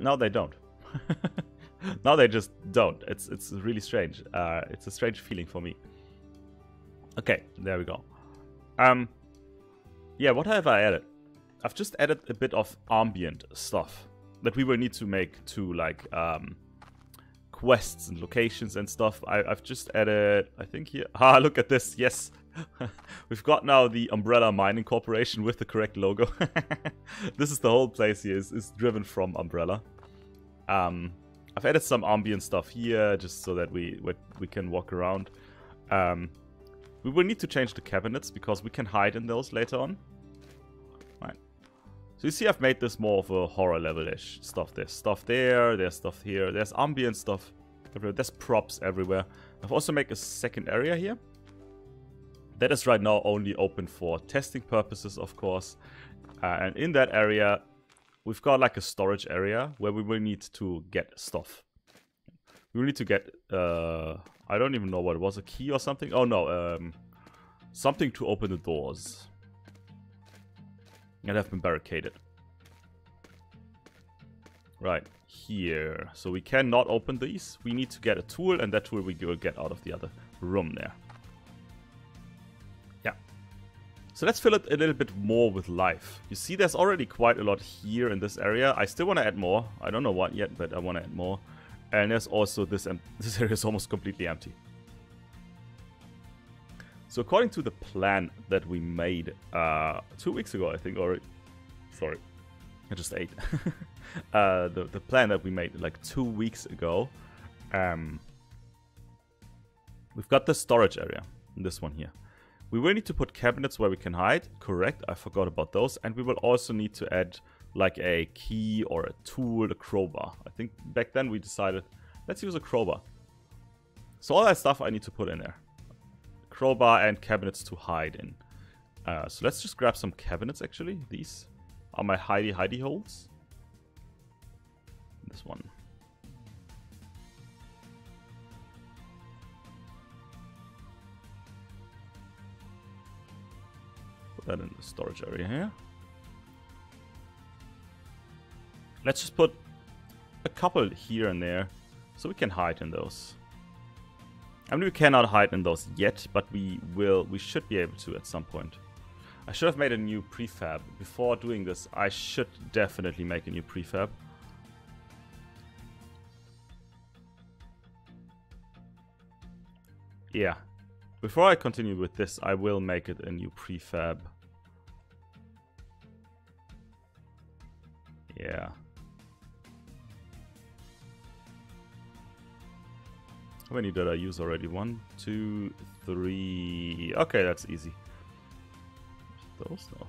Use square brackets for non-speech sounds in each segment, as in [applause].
No, they don't. [laughs] no, they just don't. It's it's really strange. Uh, it's a strange feeling for me. Okay, there we go. Um, yeah, what have I added? I've just added a bit of ambient stuff that we will need to make to like um, quests and locations and stuff. I I, have just added, I think here. [laughs] Ah, look at this. Yes, [laughs] we've got now the Umbrella Mining Corporation with the correct logo. [laughs] this is the whole place here. is, is driven from Umbrella. Um, I've added some ambient stuff here just so that we we, we can walk around. Um, we will need to change the cabinets because we can hide in those later on. Right. So you see I've made this more of a horror level-ish stuff. There's stuff there, there's stuff here, there's ambient stuff everywhere, there's props everywhere. I've also made a second area here. That is right now only open for testing purposes, of course. Uh, and in that area, we've got like a storage area where we will need to get stuff. We will need to get, uh, I don't even know what it was, a key or something? Oh no, um, something to open the doors. And have been barricaded. Right, here. So we cannot open these. We need to get a tool, and that tool we will get out of the other room there. So let's fill it a little bit more with life. You see there's already quite a lot here in this area. I still want to add more. I don't know what yet, but I want to add more. And there's also this, [laughs] this area is almost completely empty. So according to the plan that we made uh, two weeks ago, I think, or sorry, I just ate. [laughs] uh, the the plan that we made like two weeks ago, um, we've got the storage area, this one here. We will need to put cabinets where we can hide. Correct, I forgot about those, and we will also need to add like a key or a tool, a crowbar. I think back then we decided let's use a crowbar. So all that stuff I need to put in there crowbar and cabinets to hide in. Uh, so let's just grab some cabinets actually. These are my hidey hidey holes. This one. Put that in the storage area here. Let's just put a couple here and there so we can hide in those. I mean, we cannot hide in those yet, but we will. We should be able to at some point. I should have made a new prefab. Before doing this, I should definitely make a new prefab. Yeah. Before I continue with this, I will make it a new prefab. Yeah. How many did I use already? One, two, three. Okay, that's easy. Those though.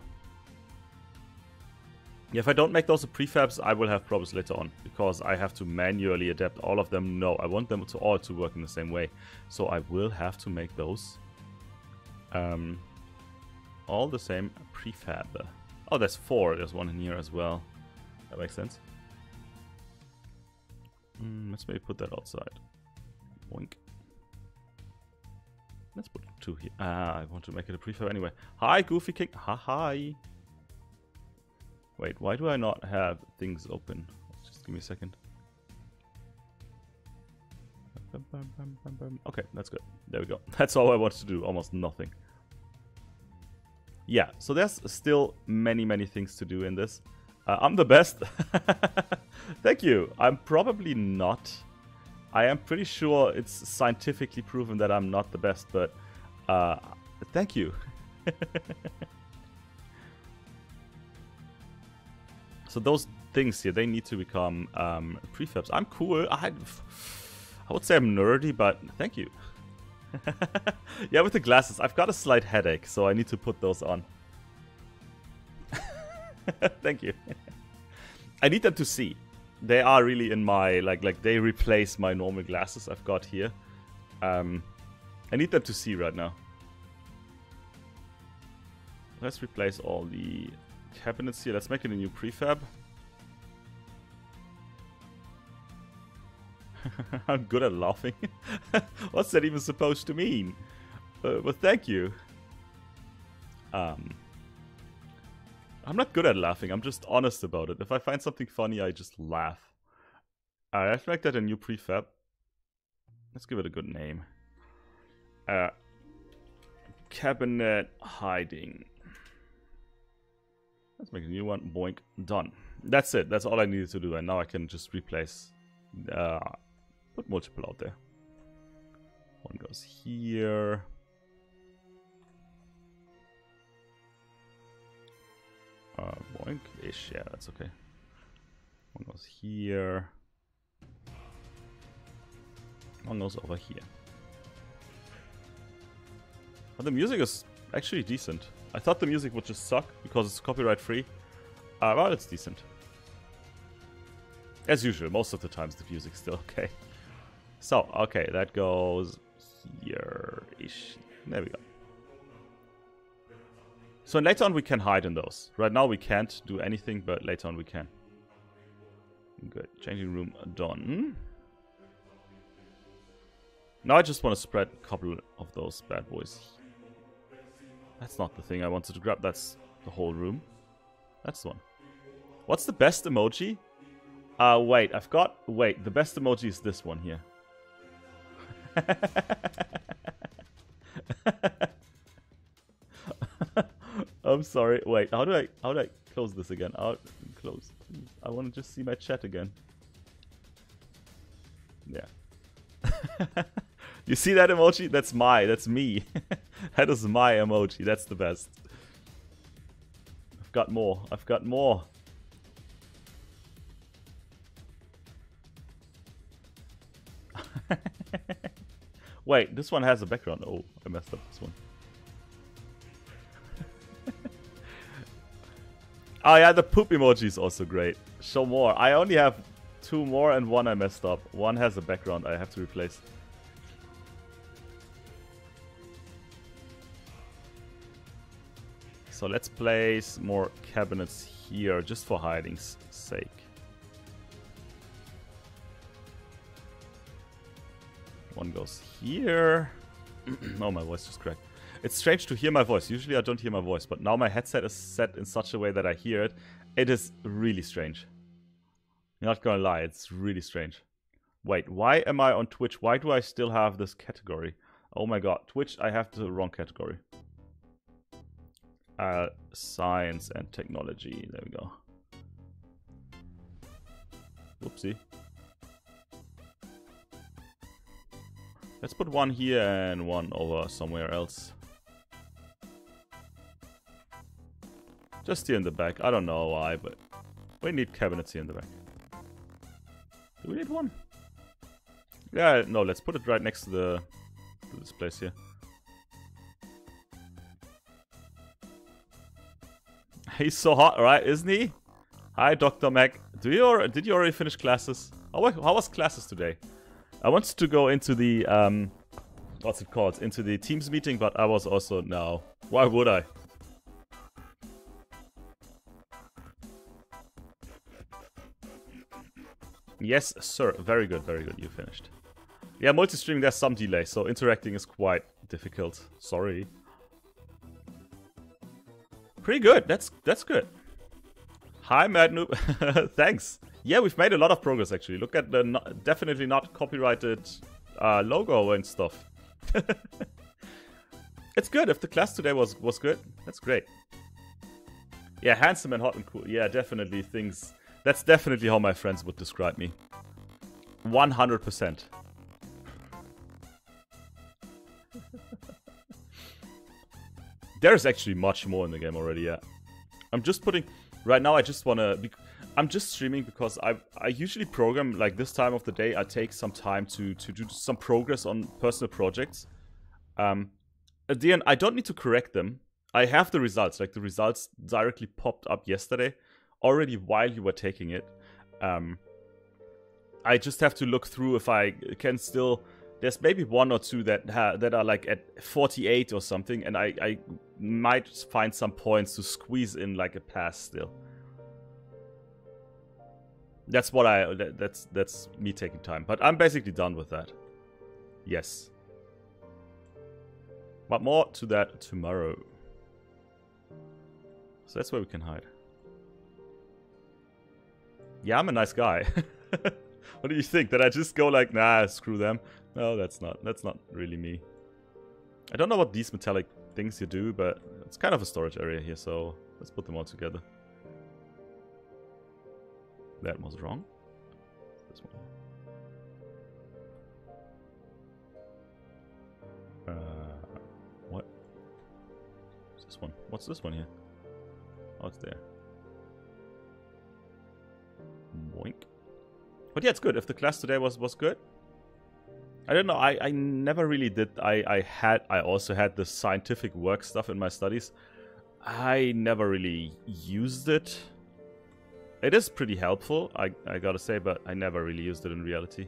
If I don't make those prefabs, I will have problems later on because I have to manually adapt all of them. No, I want them to all to work in the same way. So I will have to make those um, all the same prefab. Oh, there's four. There's one in here as well. That makes sense. Mm, let's maybe put that outside. Boink. Let's put two here. Ah, I want to make it a prefab anyway. Hi, Goofy King. Ha hi. Wait, why do I not have things open? Just give me a second. Okay, that's good. There we go. [laughs] That's all I wanted to do. Almost nothing. Yeah, so there's still many, many things to do in this. Uh, I'm the best. [laughs] Thank you. I'm probably not I am pretty sure it's scientifically proven that I'm not the best, but uh, thank you. [laughs] so those things here, they need to become um, prefabs. I'm cool. I, I would say I'm nerdy, but thank you. [laughs] yeah, with the glasses, I've got a slight headache, so I need to put those on. [laughs] thank you. I need them to see they are really in my like like they replace my normal glasses I've got here. Um, I need them to see right now. Let's replace all the cabinets here. Let's make it a new prefab. [laughs] I'm good at laughing. [laughs] What's that even supposed to mean? Uh, but thank you. Um, I'm not good at laughing. I'm just honest about it. If I find something funny, I just laugh. Alright, let's make that a new prefab. Let's give it a good name. Uh, cabinet hiding. Let's make a new one. Boink. Done. That's it. That's all I needed to do. And now I can just replace. Uh, put multiple out there. One goes here. Uh, boink-ish. Yeah, that's okay. One goes here. One goes over here. But the music is actually decent. I thought the music would just suck because it's copyright free. Uh, well, it's decent. As usual, most of the times the music's still [laughs] okay. So, okay, that goes here-ish. There we go. So later on we can hide in those. Right now we can't do anything, but later on we can. Good. Changing room done. Now I just want to spread a couple of those bad boys. That's not the thing I wanted to grab. That's the whole room. That's the one. What's the best emoji? Uh, wait, I've got... Wait, the best emoji is this one here. [laughs] I'm sorry. Wait, how do I how do I close this again? Out close. I want to just see my chat again. Yeah. [laughs] you see that emoji? That's my. That's me. [laughs] that is my emoji. That's the best. I've got more. I've got more. [laughs] Wait, this one has a background. Oh, I messed up this one. [laughs] oh yeah, the poop emoji is also great. Show more. I only have two more and one I messed up. One has a background I have to replace. So let's place more cabinets here just for hiding's sake. One goes here. [clears throat] oh, my voice just cracked. It's strange to hear my voice. Usually I don't hear my voice, but now my headset is set in such a way that I hear it. It is really strange. Not gonna lie, it's really strange. Wait, why am I on Twitch? Why do I still have this category? Oh my god, Twitch, I have the wrong category. Uh, science and technology. There we go. Whoopsie. Let's put one here and one over somewhere else. Just here in the back. I don't know why, but we need cabinets here in the back. Do we need one? Yeah, no, let's put it right next to the to this place here. He's so hot, right? Isn't he? Hi, Dr. Mac. Do you or did you already finish classes? How, how was classes today? I wanted to go into the, um, what's it called? Into the Teams meeting, but I was also, no. Why would I? Yes, sir. Very good, very good. You finished. Yeah, multi-streaming, there's some delay, so interacting is quite difficult. Sorry. Pretty good. That's that's good. Hi, Mad Noob. [laughs] Thanks. Yeah, we've made a lot of progress actually. Look at the definitely not copyrighted uh, logo and stuff. [laughs] it's good. If the class today was was good, that's great. Yeah, handsome and hot and cool. Yeah, definitely things. That's definitely how my friends would describe me. 100%. There's actually much more in the game already, yeah. I'm just putting... Right now I just want to... I'm just streaming because I I usually program like this time of the day. I take some time to to do some progress on personal projects. Um, at the end, I don't need to correct them. I have the results. Like the results directly popped up yesterday, already while you were taking it. Um, I just have to look through if I can still. There's maybe one or two that that are like at 48 or something, and I I might find some points to squeeze in like a pass still. That's what I. That's that's me taking time, but I'm basically done with that. Yes. But more to that tomorrow. So that's where we can hide. Yeah, I'm a nice guy. [laughs] what do you think? That I just go like, nah, screw them? No, that's not. That's not really me. I don't know what these metallic things you do, but it's kind of a storage area here, so let's put them all together. That was wrong. This one. Uh, what? What's this one? What's this one here? Oh, it's there. Boink. But yeah, it's good. If the class today was was good, I don't know. I, I never really did. I, I had I also had the scientific work stuff in my studies. I never really used it. It is pretty helpful, I, I gotta say, but I never really used it in reality.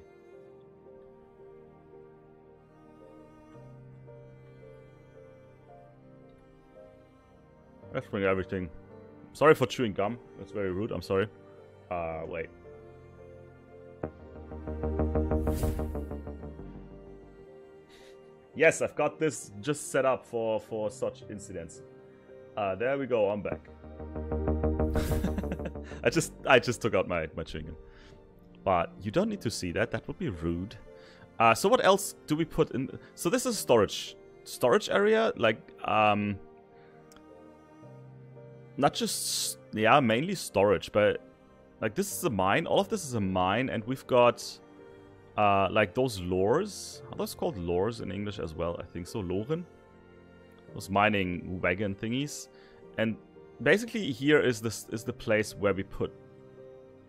Let's bring everything. Sorry for chewing gum. That's very rude. I'm sorry. Uh, wait. Yes, I've got this just set up for, for such incidents. Uh, there we go, I'm back. [laughs] I just I just took out my, my chewing gum. But you don't need to see that, that would be rude. Uh, so what else do we put in? So this is storage. Storage area, like, um... Not just, yeah, mainly storage, but... Like, this is a mine, all of this is a mine, and we've got uh, like those lores. Are those called lores in English as well? I think so. Loren. Those mining wagon thingies. And basically here is this is the place where we put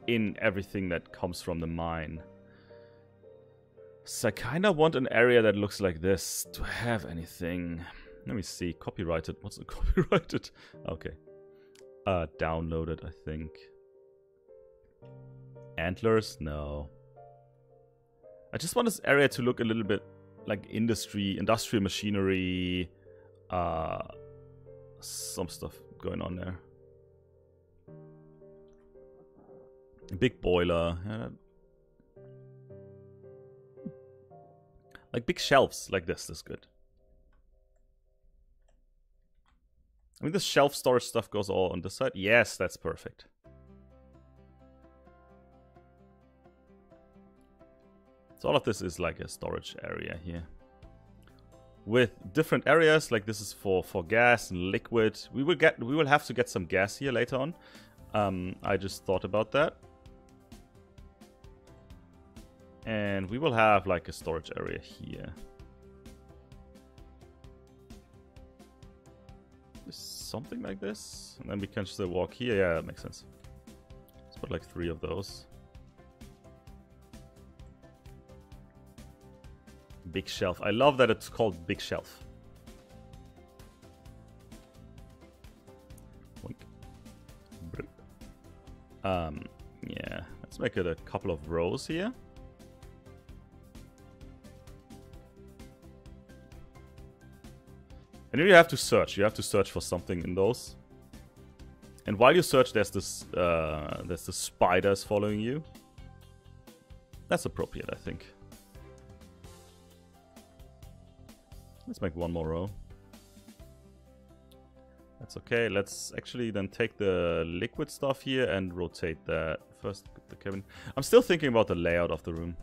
in everything that comes from the mine. So I kind of want an area that looks like this to have anything. Let me see. Copyrighted. What's the [laughs] copyrighted? Okay. Uh, downloaded, I think. Antlers? No. I just want this area to look a little bit like industry, industrial machinery, uh, some stuff going on there. A big boiler. Like big shelves like this is good. I mean, this shelf storage stuff goes all on this side. Yes, that's perfect. So all of this is like a storage area here. With different areas, like this is for, for gas and liquid. We will get we will have to get some gas here later on. Um, I just thought about that. And we will have like a storage area here. Something like this. And then we can still walk here. Yeah, that makes sense. Let's put like three of those. Big Shelf. I love that it's called Big Shelf. Um, yeah, let's make it a couple of rows here. And you have to search. You have to search for something in those. And while you search, there's this, uh, there's the spiders following you. That's appropriate, I think. Let's make one more row. That's okay. Let's actually then take the liquid stuff here and rotate that. First, the cabin. I'm still thinking about the layout of the room.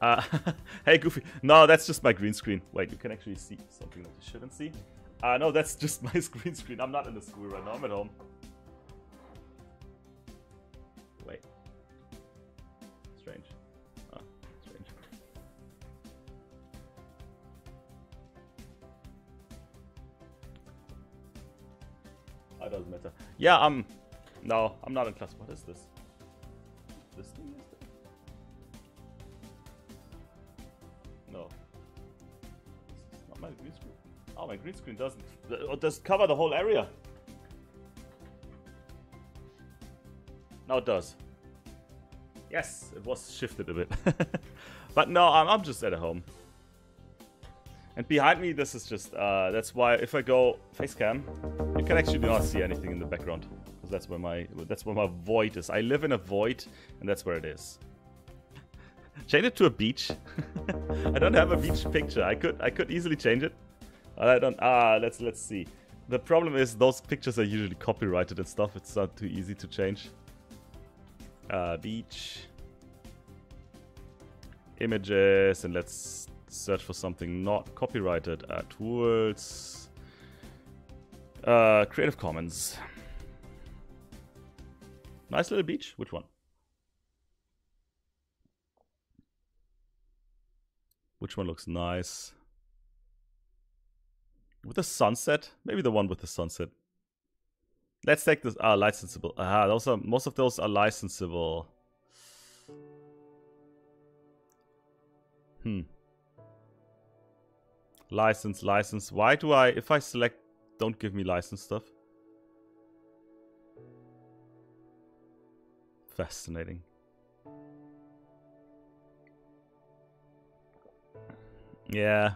Uh, [laughs] hey, Goofy. No, that's just my green screen. Wait, you can actually see something that you shouldn't see. Uh, no, that's just [laughs] my green screen. I'm not in the school right now. I'm at home. Yeah, I'm... no, I'm not in class. What is this? This thing is there? No. This is not my green screen. Oh, my green screen doesn't. It does cover the whole area. Now it does. Yes, it was shifted a bit. [laughs] but no, I'm, I'm just at home. And behind me, this is just, uh, that's why if I go face cam, you can actually not see anything in the background. Because that's where my, that's where my void is. I live in a void, and that's where it is. change it to a beach. [laughs] I don't have a beach picture. I could, I could easily change it. I don't, ah, let's, let's see. The problem is those pictures are usually copyrighted and stuff. It's not too easy to change. Uh, beach. Images. And let's search for something not copyrighted. Uh, tools. Uh, Creative Commons. Nice little beach. Which one? Which one looks nice? With the sunset? Maybe the one with the sunset. Let's take this. Ah, licensable. Ah, those are most of those are licensable. Hmm. License, license. Why do I, if I select, don't give me license stuff? Fascinating. Yeah.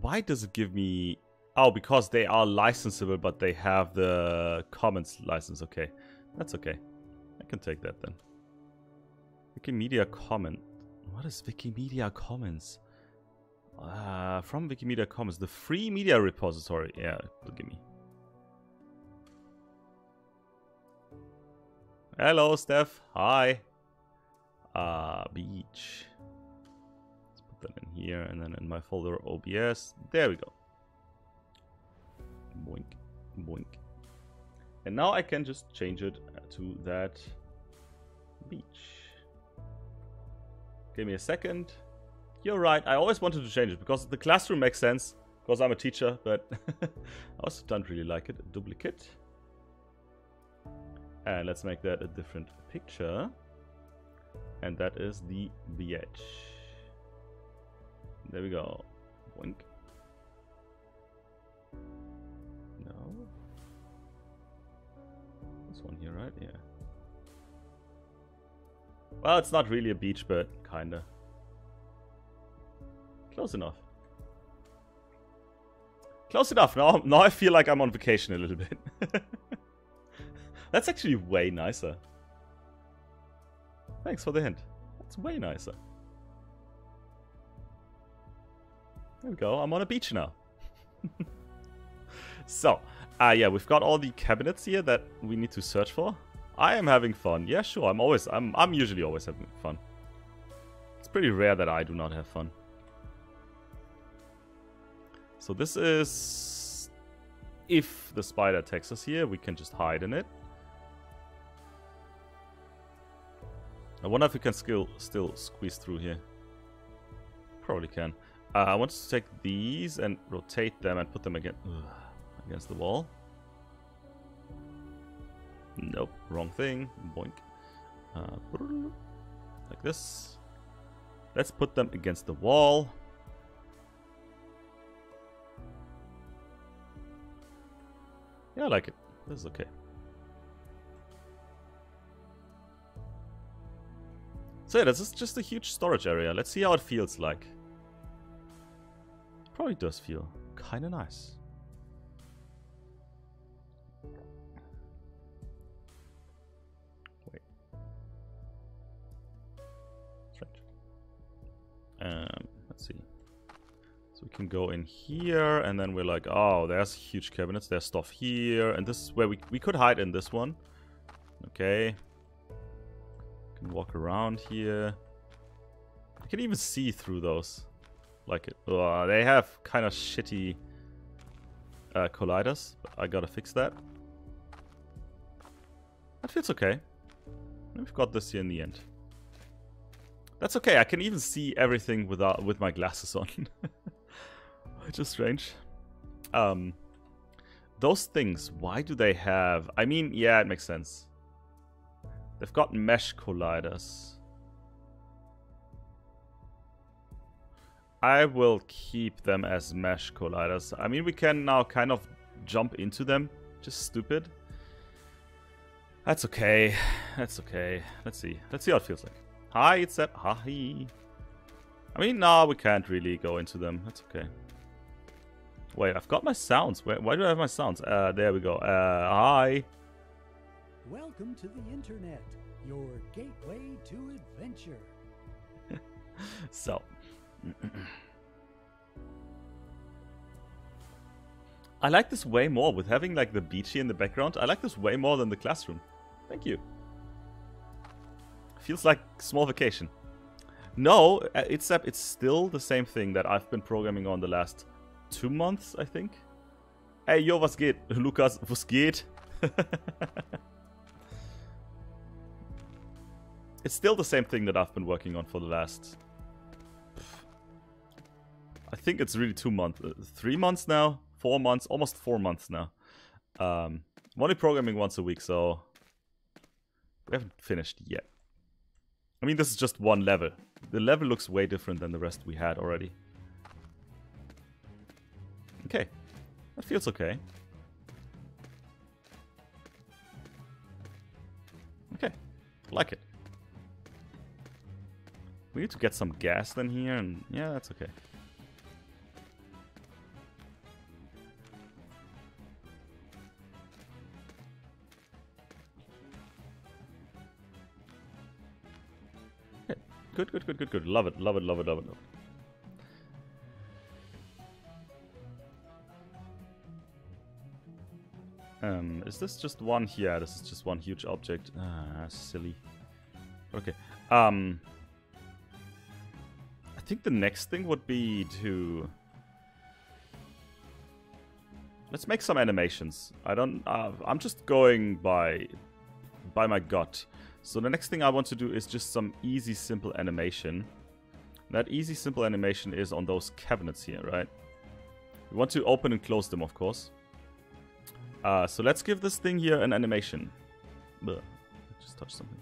Why does it give me... Oh, because they are licensable, but they have the Commons license. Okay, that's okay. I can take that then. Wikimedia Commons. What is Wikimedia Commons? Uh, from Wikimedia Commons, the free media repository. Yeah, give me. Hello, Steph. Hi. Uh, beach Let's put that in here and then in my folder OBS. There we go. Boink, boink. And now I can just change it to that beach. Give me a second. You're right, I always wanted to change it because the classroom makes sense because I'm a teacher, but [laughs] I also don't really like it. Duplicate. And let's make that a different picture. And that is the BH. There we go. Boink. No. This one here, right? Yeah. Well, it's not really a beach, but kinda. Close enough. Close enough. Now, now I feel like I'm on vacation a little bit. [laughs] That's actually way nicer. Thanks for the hint. That's way nicer. There we go. I'm on a beach now. [laughs] so, uh, yeah, we've got all the cabinets here that we need to search for. I am having fun. Yeah, sure. I'm always, I'm, I'm usually always having fun. It's pretty rare that I do not have fun. So this is... If the spider attacks us here, we can just hide in it. I wonder if we can still, still squeeze through here. Probably can. Uh, I want to take these and rotate them and put them again against the wall. Nope, wrong thing. Boink. Uh, like this. Let's put them against the wall. Yeah, I like it. This is okay. So yeah, this is just a huge storage area. Let's see how it feels like. Probably does feel kind of nice. Can go in here, and then we're like, oh, there's huge cabinets. There's stuff here, and this is where we we could hide in this one. Okay. Can walk around here. I can even see through those like it. Oh, they have kind of shitty uh, colliders. But I gotta fix that. That feels okay. We've got this here in the end. That's okay. I can even see everything without with my glasses on. [laughs] [laughs] Which is strange. Um, those things. Why do they have? I mean, yeah, it makes sense. They've got mesh colliders. I will keep them as mesh colliders. I mean, we can now kind of jump into them. Just stupid. That's okay. That's okay. Let's see. Let's see how it feels like. Hi, it's that. Hi. I mean, no, we can't really go into them. That's okay. Wait, I've got my sounds. Where, why do I have my sounds? Uh, there we go. Uh, hi. Welcome to the internet, your gateway to adventure. [laughs] so, [clears throat] I like this way more with having like the beachy in the background. I like this way more than the classroom. Thank you. Feels like small vacation. No, uh, it's it's still the same thing that I've been programming on the last two months, I think. Hey, yo, was geht? [laughs] Lukas, was geht? [laughs] it's still the same thing that I've been working on for the last... I think it's really two months, uh, three months now, four months, almost four months now. Um, I'm only programming once a week, so we haven't finished yet. I mean, this is just one level. The level looks way different than the rest we had already. Okay. That feels okay. Okay. Like it. We need to get some gas then here, and yeah, that's okay. Good, good, good, good, good. Love it, love it, love it, love it. Love it. Um, is this just one? Yeah, this is just one huge object. Ah, silly. Okay. Um, I think the next thing would be to... Let's make some animations. I don't... Uh, I'm just going by by my gut. So the next thing I want to do is just some easy, simple animation. That easy, simple animation is on those cabinets here, right? We want to open and close them, of course. Uh, so let's give this thing here an animation. Blech. Just touch something.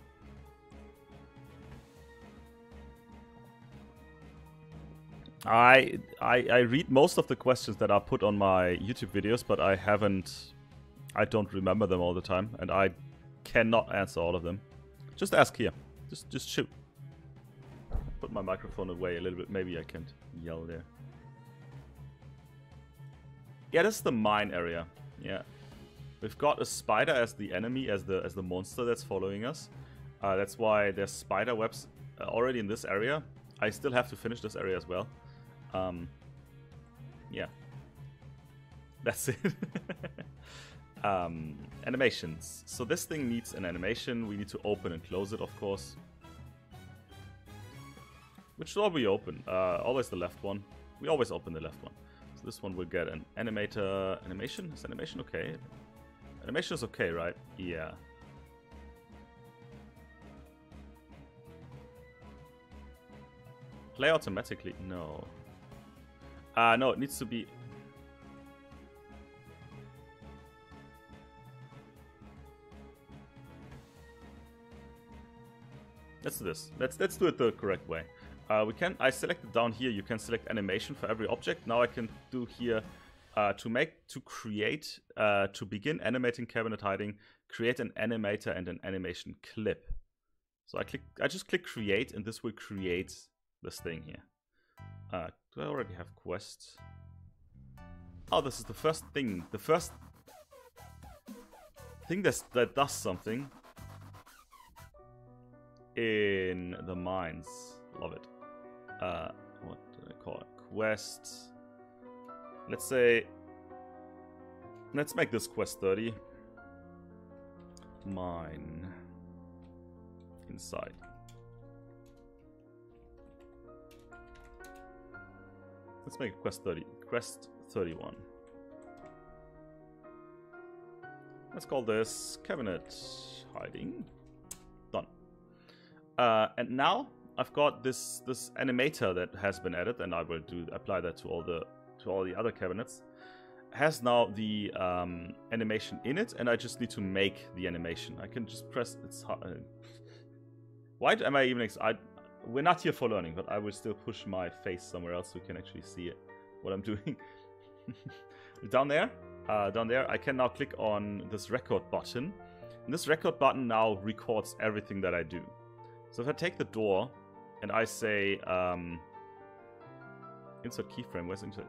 I, I I read most of the questions that are put on my YouTube videos, but I haven't... I don't remember them all the time, and I cannot answer all of them. Just ask here. Just just shoot. Put my microphone away a little bit. Maybe I can't yell there. Yeah, this is the mine area. Yeah. We've got a spider as the enemy, as the as the monster that's following us. Uh, that's why there's spider webs uh, already in this area. I still have to finish this area as well. Um, yeah. That's [laughs] it. Um, animations. So this thing needs an animation. We need to open and close it, of course. Which door we open? Uh, always the left one. We always open the left one. So this one will get an animator animation. Is animation okay? Animation is okay, right? Yeah. Play automatically? No. Uh, no, it needs to be Let's do this. Let's let's do it the correct way. Uh, we can. I selected down here. You can select animation for every object. Now I can do here uh, to make to create uh, to begin animating cabinet hiding. Create an animator and an animation clip. So I click. I just click create, and this will create this thing here. Uh, do I already have quests? Oh, this is the first thing. The first thing that that does something in the mines. Love it. Uh, what do I call it? Quest. Let's say. Let's make this quest 30. Mine. Inside. Let's make quest 30. Quest 31. Let's call this cabinet hiding. Done. Uh, and now I've got this this animator that has been added, and I will do apply that to all the to all the other cabinets. Has now the um, animation in it, and I just need to make the animation. I can just press. It's hard. Uh, [laughs] why am I even? I we're not here for learning, but I will still push my face somewhere else so you can actually see it. What I'm [laughs] doing. [laughs] down there, uh, down there, I can now click on this record button. And this record button now records everything that I do. So if I take the door and I say um, insert keyframe, where's insert?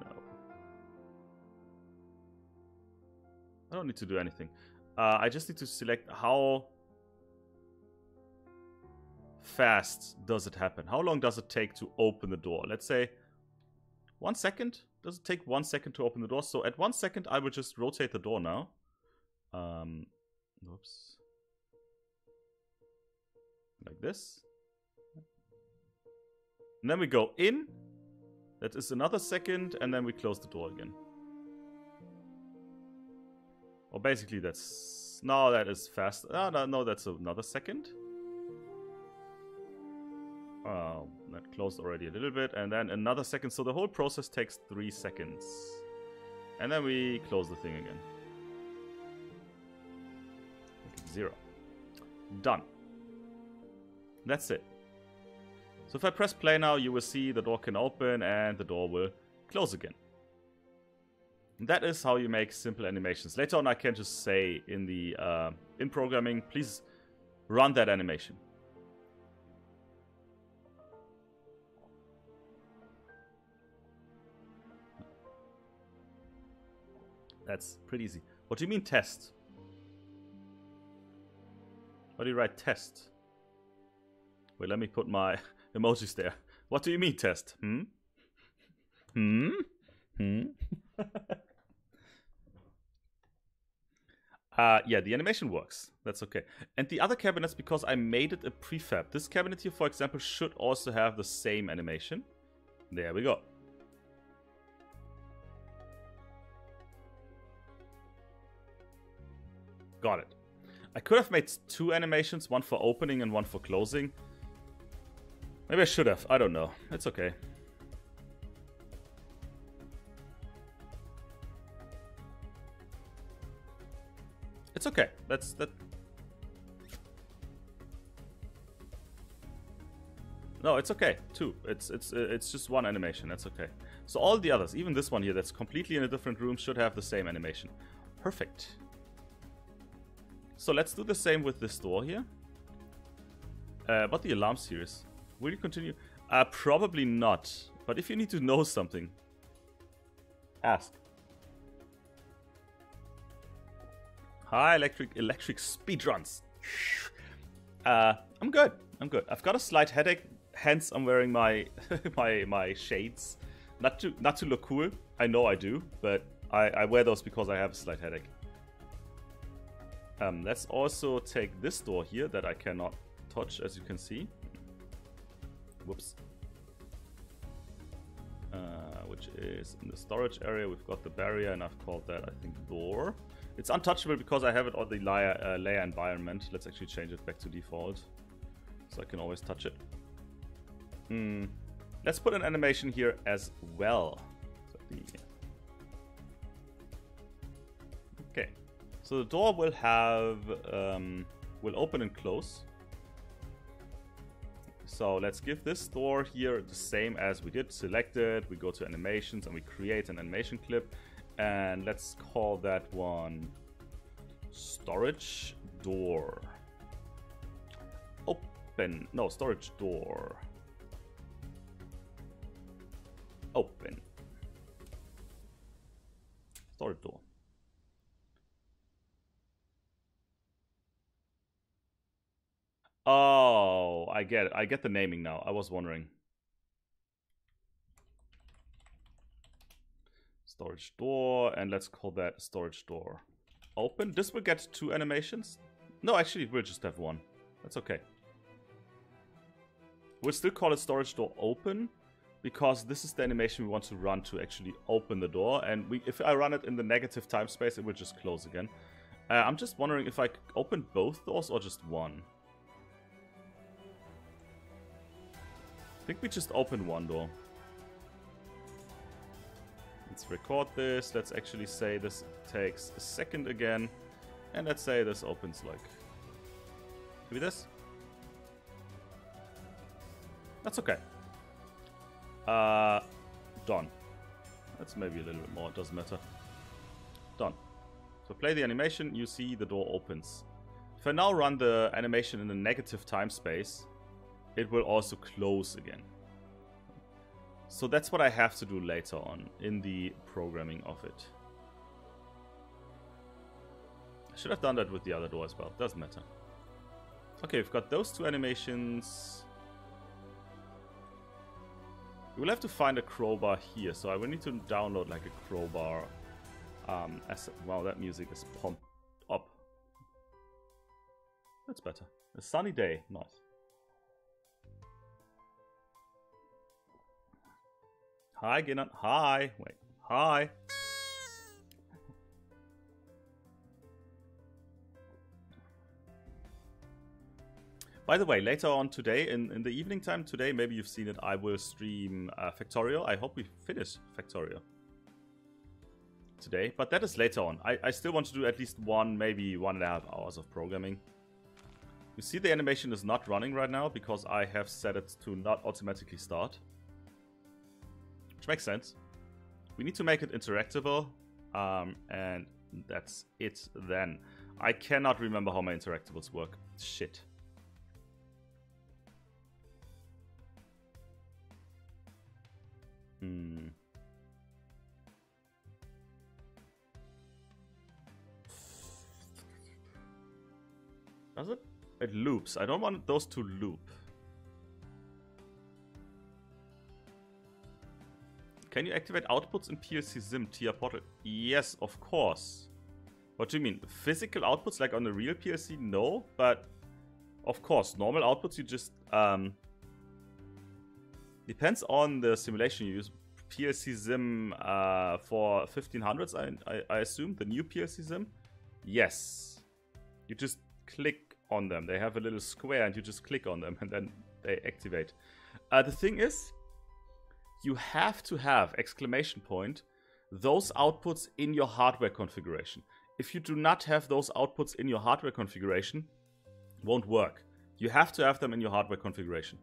No. I don't need to do anything. Uh, I just need to select how fast does it happen? How long does it take to open the door? Let's say one second. does it take one second to open the door? So at one second, I will just rotate the door now. Um, whoops. Like this. And then we go in. That is another second, and then we close the door again. Or basically that's... No, that is fast. Oh, no, no, that's another second. Oh, that closed already a little bit. And then another second. So the whole process takes three seconds. And then we close the thing again. Zero. Done. That's it. So if I press play now, you will see the door can open and the door will close again. That is how you make simple animations. Later on, I can just say in the uh, in programming, please run that animation. That's pretty easy. What do you mean test? What do you write test? Wait, let me put my [laughs] emojis there. What do you mean test? Hmm? Hmm? Hmm? [laughs] uh, yeah, the animation works. That's okay. And the other cabinets, because I made it a prefab. This cabinet here, for example, should also have the same animation. There we go. Got it. I could have made two animations, one for opening and one for closing. Maybe I should have. I don't know. It's okay. It's okay. That's that. No, it's okay. Two. It's it's it's just one animation. That's okay. So all the others, even this one here, that's completely in a different room, should have the same animation. Perfect. So let's do the same with this door here. Uh, but the alarm series. Will you continue? Uh, probably not. But if you need to know something, ask. Hi, electric electric speedruns. [laughs] Uh, I'm good. I'm good. I've got a slight headache, hence I'm wearing my [laughs] my my shades. Not to not to look cool. I know I do, but I, I wear those because I have a slight headache. Um, let's also take this door here that I cannot touch, as you can see. Whoops. Uh, which is in the storage area. We've got the barrier, and I've called that, I think, door. It's untouchable because I have it on the layer, uh, layer environment. Let's actually change it back to default, so I can always touch it. Hmm. Let's put an animation here as well. Okay. So the door will have, um, will open and close. So let's give this door here the same as we did. Select it, we go to animations and we create an animation clip. And let's call that one storage door. Open, no, storage door. Open. Storage door. Oh, I get it. I get the naming now. I was wondering. Storage door, and let's call that storage door open. This will get two animations. No, actually, we'll just have one. That's okay. We'll still call it storage door open, because this is the animation we want to run to actually open the door. And we, if I run it in the negative time space, it will just close again. Uh, I'm just wondering if I open both doors or just one. Think we just open one door. Let's record this. Let's actually say this takes a second again. And let's say this opens like... Maybe this? That's okay. Uh, done. That's maybe a little bit more, it doesn't matter. Done. So play the animation, you see the door opens. If I now run the animation in a negative time space, it will also close again. So that's what I have to do later on in the programming of it. I should have done that with the other door as well. Doesn't matter. Okay, we've got those two animations. We'll have to find a crowbar here, so I will need to download like a crowbar um, as wow, that music is pumped up. That's better. A sunny day, nice. Hi, Ginnan. Hi. Wait. Hi. By the way, later on today, in, in the evening time today, maybe you've seen it, I will stream uh, Factorio. I hope we finish Factorio today, but that is later on. I, I still want to do at least one, maybe one and a half hours of programming. You see the animation is not running right now because I have set it to not automatically start. Which makes sense. We need to make it interactable, um, and that's it then. I cannot remember how my interactables work. Shit. Hmm. Does it? It loops. I don't want those to loop. Can you activate outputs in PLC Sim TIA Portal? Yes, of course. What do you mean? Physical outputs like on the real PLC? No, but of course, normal outputs you just um, Depends on the simulation you use. PLC Sim uh, for 1500s, I, I, I, assume, the new PLC Sim? Yes. You just click on them. They have a little square and you just click on them [laughs] and then they activate. Uh, the thing is, you have to have, exclamation point, those outputs in your hardware configuration. If you do not have those outputs in your hardware configuration, won't work. You have to have them in your hardware configuration.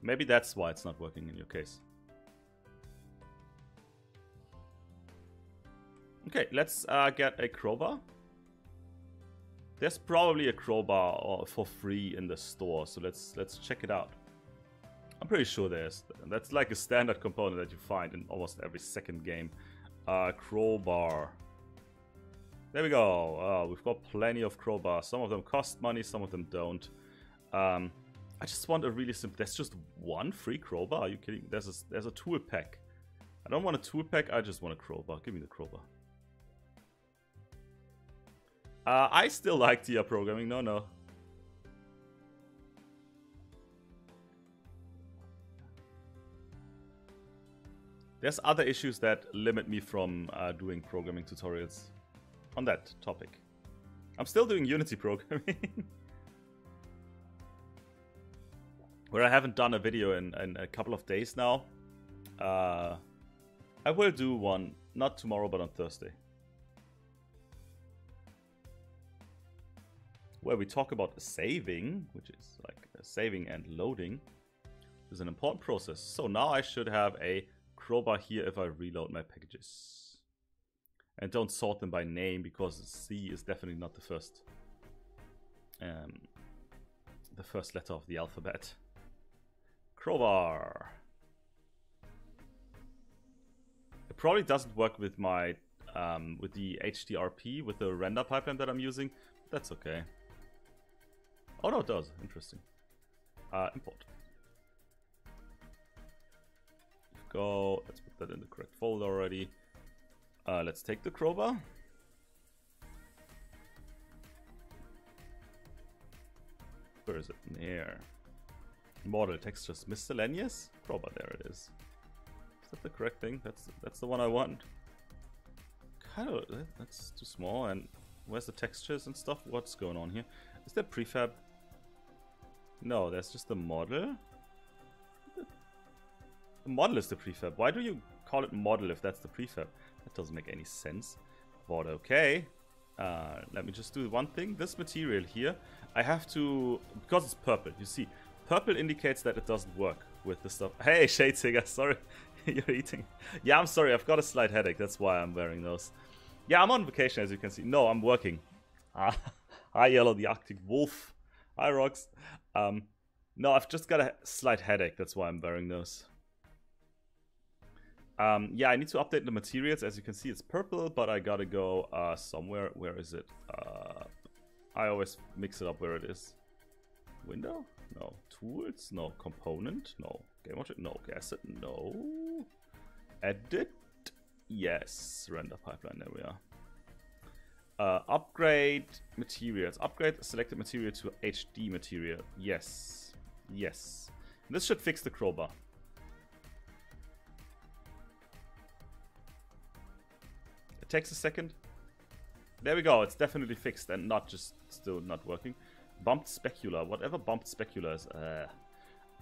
Maybe that's why it's not working in your case. Okay, let's uh, get a crowbar. There's probably a crowbar for free in the store, so let's let's check it out. I'm pretty sure there's. That's like a standard component that you find in almost every second game. Uh, crowbar. There we go. Uh, we've got plenty of crowbars. Some of them cost money, some of them don't. Um, I just want a really simple. That's just one free crowbar. Are you kidding? There's a there's a tool pack. I don't want a tool pack. I just want a crowbar. Give me the crowbar. Uh, I still like TIA programming. No, no. There's other issues that limit me from uh, doing programming tutorials on that topic. I'm still doing Unity programming. [laughs] where I haven't done a video in, in a couple of days now. Uh, I will do one, not tomorrow, but on Thursday. Where we talk about saving, which is like saving and loading, is an important process. So now I should have a crowbar here if I reload my packages. And don't sort them by name because C is definitely not the first um, the first letter of the alphabet. Crowbar. It probably doesn't work with my um, with the HDRP with the render pipeline that I'm using. That's okay. Oh no, it does. Interesting. Uh, import. Go. Let's put that in the correct folder already. Uh, let's take the crowbar. Where is it? There. Model textures miscellaneous? Crowbar, there it is. Is that the correct thing? That's that's the one I want. Kind of, that's too small. And where's the textures and stuff? What's going on here? Is there prefab? No, that's just the model. The model is the prefab. Why do you call it model if that's the prefab? That doesn't make any sense. But okay. Uh, let me just do one thing. This material here, I have to, because it's purple, you see, Purple indicates that it doesn't work with the stuff. Hey, [laughs] Shade Singer, sorry. [laughs] You're eating. Yeah, I'm sorry. I've got a slight headache. That's why I'm wearing those. Yeah, I'm on vacation, as you can see. No, I'm working. [laughs] Ah, hi, Yellow, the Arctic Wolf. Hi, Rocks. Um, no, I've just got a slight headache. That's why I'm wearing those. Um, yeah, I need to update the materials. As you can see, it's purple, but I gotta go uh, somewhere. Where is it? Uh, I always mix it up where it is. Window? No. Tools? No. Component? No. Game object? No. Asset? No. Edit? Yes. Render pipeline. There we are. Uh, upgrade materials. Upgrade selected material to HD material. Yes. Yes. This should fix the crowbar. It takes a second. There we go. It's definitely fixed and not just still not working. Bumped specular. Whatever bumped specular is. Uh,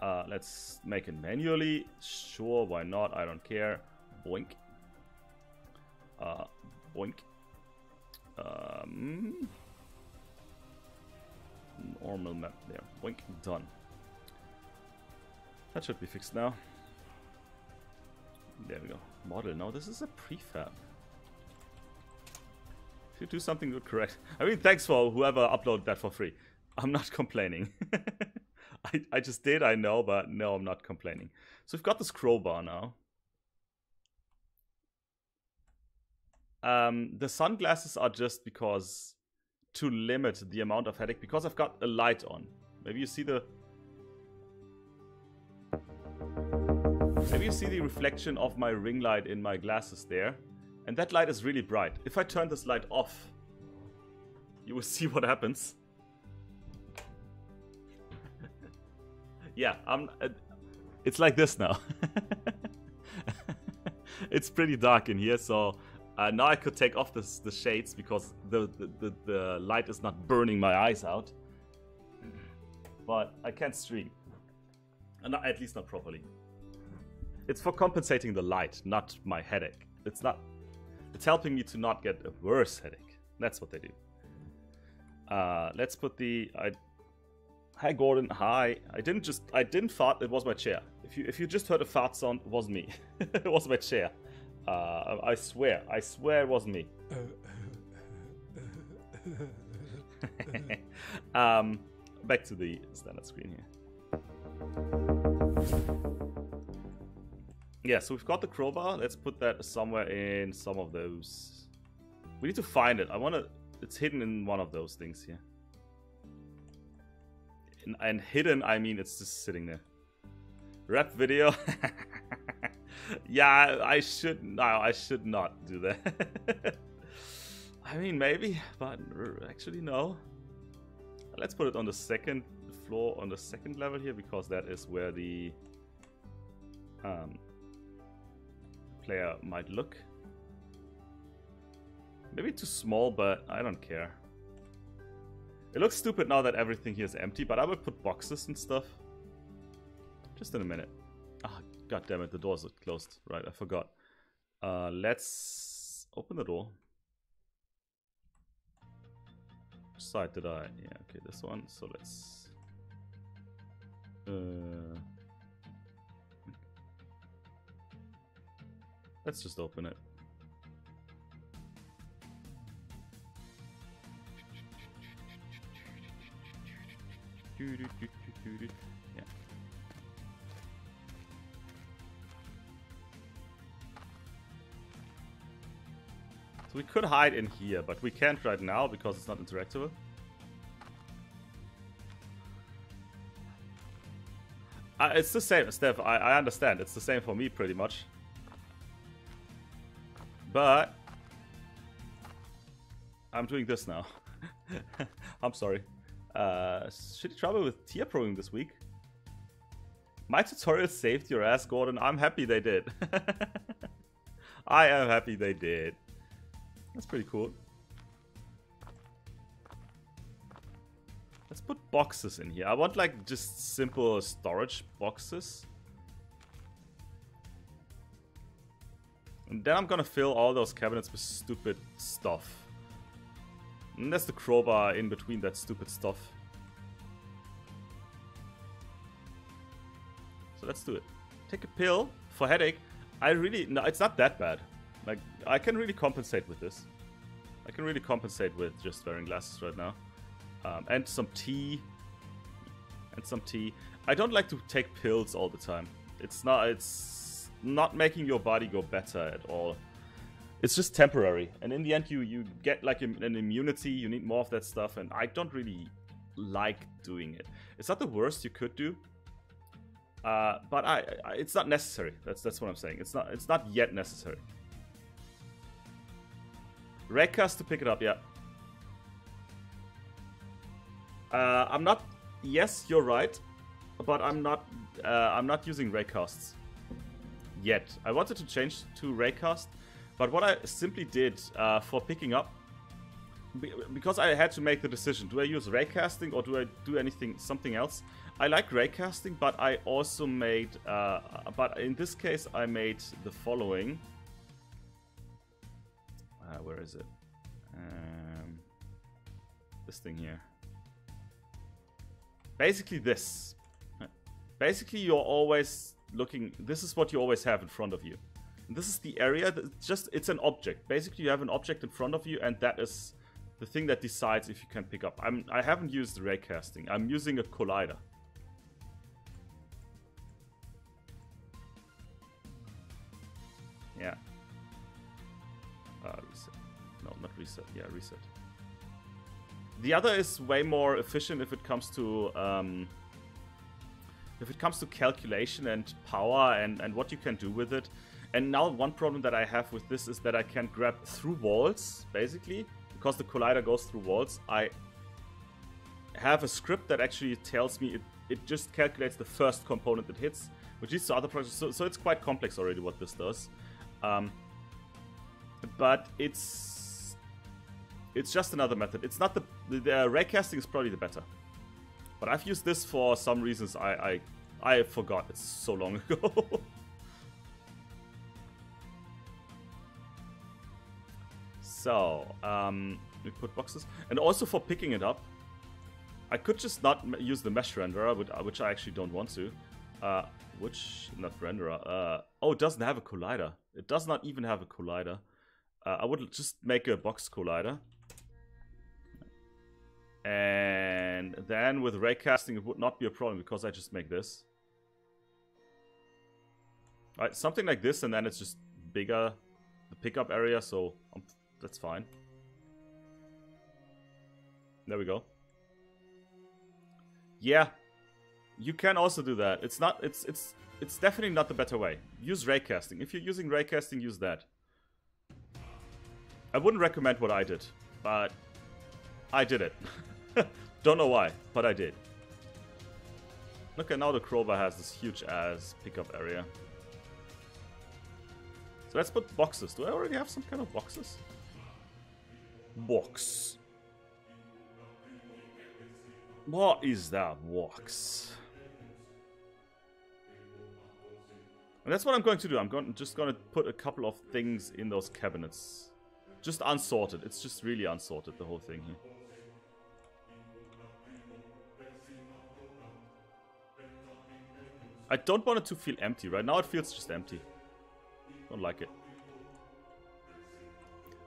uh, let's make it manually. Sure, why not? I don't care. Boink. Uh, boink. Um, normal map there. Boink. Done. That should be fixed now. There we go. Model. No, this is a prefab. If you do something good correct. I mean, thanks for whoever uploaded that for free. I'm not [laughs] complaining. [laughs] I, I just did, I know, but no, I'm not complaining. So we've got this crowbar now. Um, the sunglasses are just because to limit the amount of headache because I've got a light on. Maybe you see the Maybe you see the reflection of my ring light in my glasses there. And that light is really bright. If I turn this light off, you will [laughs] see what happens. [laughs] yeah, I'm. Uh, it's like this now. [laughs] it's pretty dark in here, so uh, now I could take off this, the shades because the, the, the, the, light is not burning my eyes out. But I can't stream. Uh, not, at least not properly. It's for compensating the light, not my headache. It's not. It's helping me to not get a worse headache. That's what they do. Uh, let's put the. I, hi Gordon. Hi. I didn't just. I didn't fart. It was my chair. If you if you just heard a fart sound, it wasn't me. [laughs] it was my chair. Uh, I swear, I swear it wasn't me. [laughs] um, back to the standard screen here. Yeah, so we've got the crowbar. Let's put that somewhere in some of those. We need to find it. I want to... It's hidden in one of those things here. and hidden, I mean it's just sitting there. Rap video. [laughs] yeah, I should no, I should not do that. [laughs] I mean, maybe, but actually no. Let's put it on the second floor, on the second level here, because that is where the um, player might look. Maybe too small, but I don't care. It looks stupid now that everything here is empty, but I will put boxes and stuff. Just in a minute. Ah, God damn it, the door's are closed. Right, I forgot. Uh, let's open the door. Which side did I? Yeah, okay, this one. So let's... Uh, let's just open it. We could hide in here, but we can't right now because it's not interactable. Uh, it's the same, Steph. I, I understand. It's the same for me, pretty much. But... I'm doing this now. [laughs] I'm sorry. Uh, shitty trouble with TIA programming this week. My tutorial saved your ass, Gordon. I'm happy they did. [laughs] I am happy they did. That's pretty cool. Let's put boxes in here. I want like just simple storage boxes. And then I'm gonna fill all those cabinets with stupid stuff. And there's the crowbar in between that stupid stuff. So let's do it. Take a pill for headache. I really, no, it's not that bad. Like, I can really compensate with this. I can really compensate with just wearing glasses right now. Um, and some tea. And some tea. I don't like to take pills all the time. It's not, it's not making your body go better at all. It's just temporary. And in the end, you, you get like an immunity. You need more of that stuff. And I don't really like doing it. It's not the worst you could do. Uh, but I, I, it's not necessary. That's that's what I'm saying. It's not it's not yet necessary. Raycast to pick it up, yeah. Uh, I'm not. Yes, you're right, but I'm not. Uh, I'm not using raycasts yet. I wanted to change to raycast, but what I simply did uh, for picking up, because I had to make the decision: do I use raycasting or do I do anything something else? I like raycasting, but I also made. Uh, but in this case, I made the following. Uh, where is it? Um, this thing here basically this. Basically, you're always looking. This is what you always have in front of you. And this is the area. That just it's an object. Basically, you have an object in front of you, and that is the thing that decides if you can pick up. I'm. I haven't used raycasting. I'm using a collider. Yeah. Reset. Yeah, reset. The other is way more efficient if it comes to um, if it comes to calculation and power and, and what you can do with it. And now one problem that I have with this is that I can grab through walls, basically, because the collider goes through walls. I have a script that actually tells me it, it just calculates the first component it hits, which leads to other projects. So, so it's quite complex already what this does. Um, but it's it's just another method. It's not the, the, the raycasting is probably the better. But I've used this for some reasons I I, I forgot. It's so long [laughs] ago. so, um, we put boxes. And also for picking it up, I could just not use the mesh renderer, which I actually don't want to. Uh, which, not renderer. Uh, oh, it doesn't have a collider. It does not even have a collider. Uh, I would just make a box collider. And then with raycasting, it would not be a problem because I just make this. Right, something like this, and then it's just bigger, the pickup area, so um, that's fine. There we go. Yeah, you can also do that. It's not. It's it's it's definitely not the better way. Use raycasting. If you're using raycasting, use that. I wouldn't recommend what I did, but I did it. [laughs] [laughs] Don't know why, but I did. Look at now the crowbar has this huge ass pickup area. So let's put boxes. Do I already have some kind of boxes? Box. What is that box? And that's what I'm going to do. I'm going, just going to put a couple of things in those cabinets. Just unsorted. It's just really unsorted, the whole thing here. I don't want it to feel empty. Right now it feels just empty. Don't like it.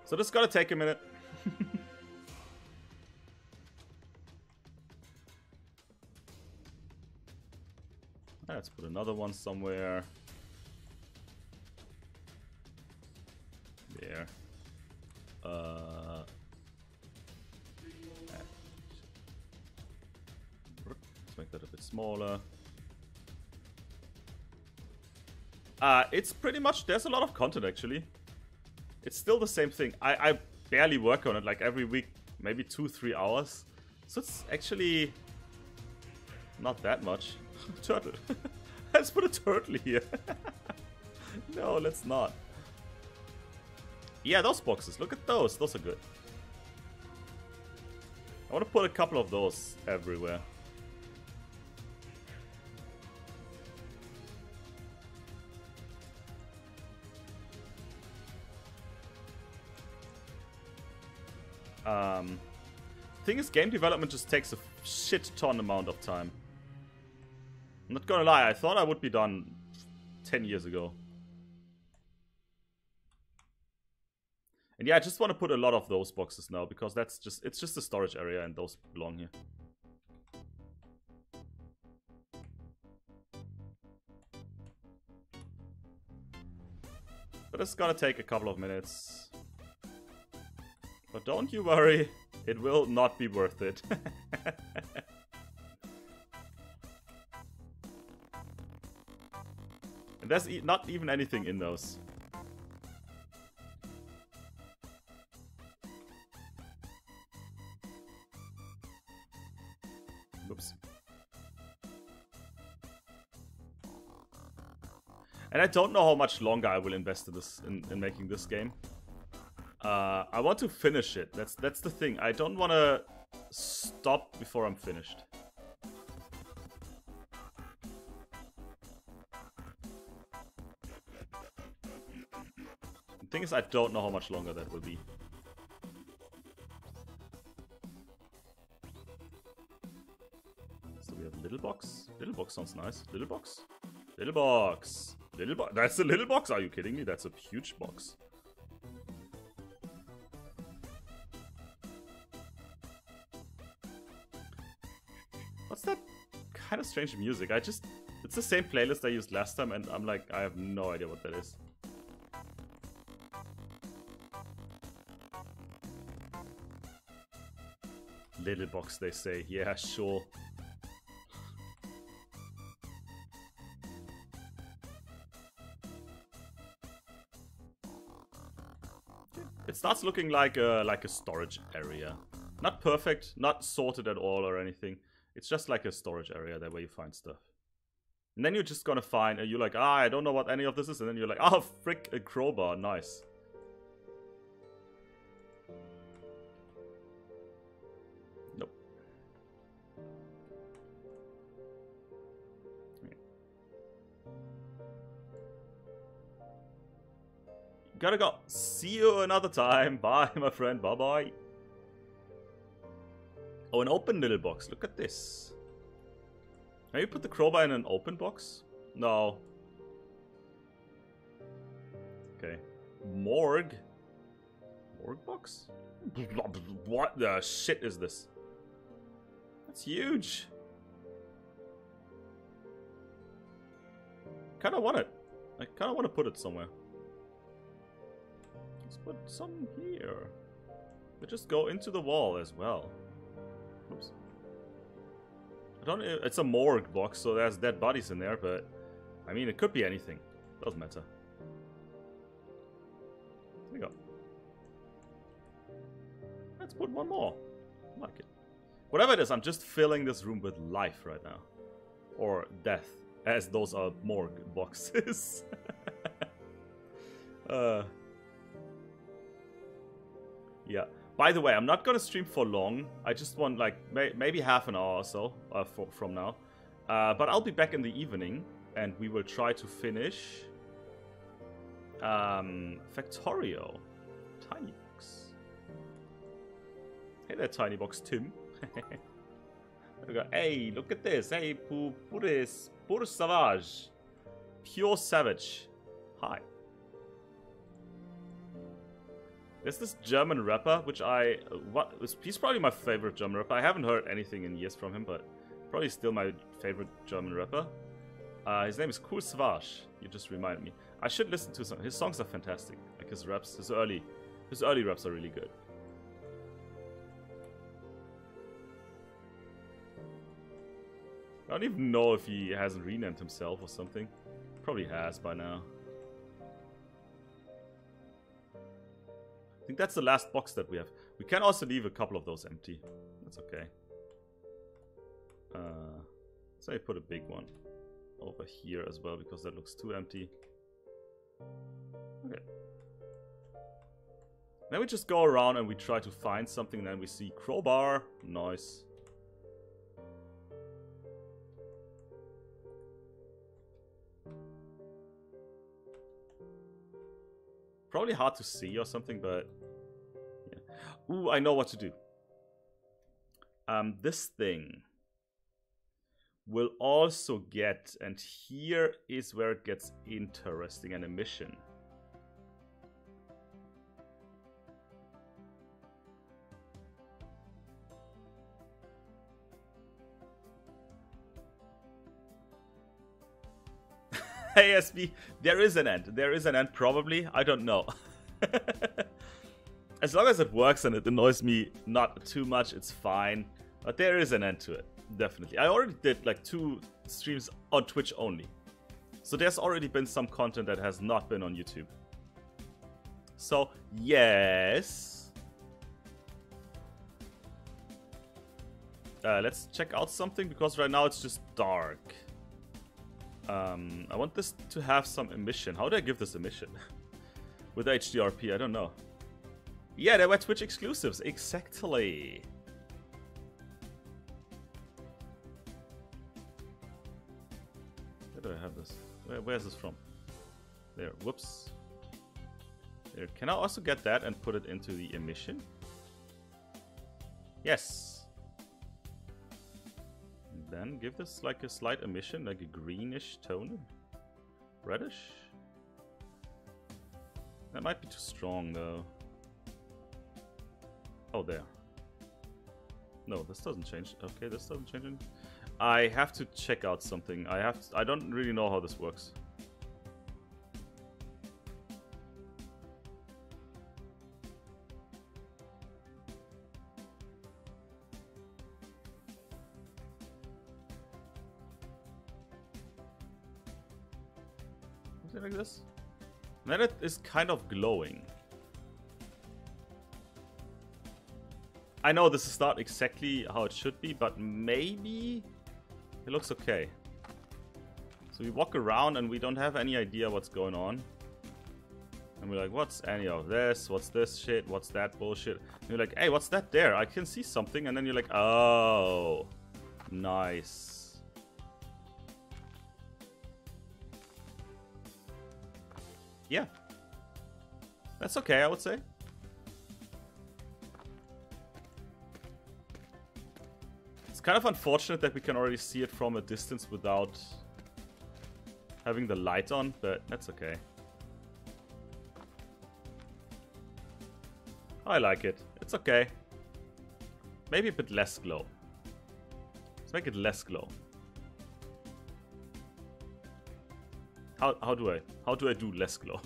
So this is gonna take a minute. [laughs] Let's put another one somewhere. There. Uh, let's make that a bit smaller. Uh, it's pretty much, there's a lot of content actually. It's still the same thing. I, I barely work on it like every week, maybe two, three hours. So it's actually not that much. [laughs] turtle. [laughs] let's put a turtle here. [laughs] no, let's not. Yeah, those boxes. Look at those. Those are good. I want to put a couple of those everywhere. Um, thing is, game development just takes a shit ton amount of time. I'm not gonna lie, I thought I would be done 10 years ago. And yeah, I just want to put a lot of those boxes now, because that's just, it's just a storage area and those belong here. But it's gonna take a couple of minutes. But don't you worry, it will not be worth it. and [laughs] there's e not even anything in those. Oops. And I don't know how much longer I will invest in this in, in making this game. Uh, I want to finish it. That's that's the thing. I don't want to stop before I'm finished. The thing is, I don't know how much longer that will be. So we have little box. Little box sounds nice. Little box. Little box. Little box. That's a little box. Are you kidding me? That's a huge box. Strange music? I just... It's the same playlist I used last time and I'm like, I have no idea what that is. Little box, they say. Yeah, sure. It starts looking like a like a storage area. Not perfect, not sorted at all or anything. It's just like a storage area there where you find stuff. And then you're just gonna find, and you're like, ah, I don't know what any of this is. And then you're like, [laughs] oh, frick, a crowbar, nice. Nope. Gotta go. See you another time. [laughs] Bye, my friend. Bye bye. Oh, an open little box. Look at this. Can you put the crowbar in an open box? No. Okay. Morgue. Morgue box? [laughs] What the shit is this? That's huge. Kinda want it. I kinda want to put it somewhere. Let's put some here. But just go into the wall as well. Oops. I don't. It's a morgue box, so there's dead bodies in there. But I mean, it could be anything. Doesn't matter. There we go. Let's put one more. I like it. Whatever it is, I'm just filling this room with life right now, or death, as those are morgue boxes. [laughs] uh. Yeah. By the way, I'm not gonna stream for long. I just want like may maybe half an hour or so uh, for, from now. Uh, but I'll be back in the evening, and we will try to finish um, Factorio. Tiny box. Hey there, tiny box Tim. [laughs] we go. Hey, look at this. Hey, Puris, Pur Savage, pure savage. Hi. There's this German rapper, which I... What, he's probably my favorite German rapper. I haven't heard anything in years from him, but probably still my favorite German rapper. Uh, his name is Kool Savas. You just reminded me. I should listen to some... His songs are fantastic. Like his raps, his early... His early raps are really good. I don't even know if he hasn't renamed himself or something. Probably has by now. Think that's the last box that we have. We can also leave a couple of those empty. That's okay. Uh, so I put a big one over here as well because that looks too empty. Okay. Then we just go around and we try to find something. Then we see crowbar. Nice. Probably hard to see or something, but Yeah. Ooh, I know what to do. Um, this thing will also get, and here is where it gets interesting, an emission. ASB, there is an end. There is an end, probably. I don't know. [laughs] as long as it works and it annoys me not too much, it's fine. But there is an end to it, definitely. I already did like two streams on Twitch only. So there's already been some content that has not been on YouTube. So, yes. Uh, let's check out something because right now it's just dark. Um, I want this to have some emission. How do I give this emission? [laughs] With HDRP, I don't know. Yeah, they were Twitch exclusives, exactly. Where do I have this? Where, where's this from? There, whoops. There. Can I also get that and put it into the emission? Yes. Then give this like a slight emission, like a greenish tone. Reddish? That might be too strong though. Oh, there. No, this doesn't change. Okay, this doesn't change anything. I have to check out something. I have to, I don't really know how this works. This? Then it is kind of glowing. I know this is not exactly how it should be, but maybe it looks okay. So we walk around and we don't have any idea what's going on. And we're like, what's any of this? What's this shit? What's that bullshit? And you're like, hey, what's that there? I can see something. And then you're like, oh, nice. Yeah. That's okay, I would say. It's kind of unfortunate that we can already see it from a distance without having the light on, but that's okay. I like it. It's okay. Maybe a bit less glow. Let's make it less glow. How, how do I how do I do less glow?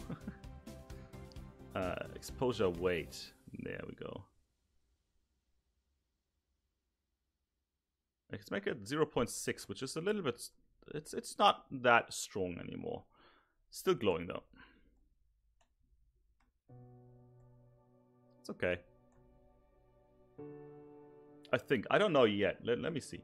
[laughs] uh, exposure weight. There we go. Let's make it 0.6, which is a little bit... It's, it's not that strong anymore. Still glowing, though. It's okay. I think. I don't know yet. Let, let me see.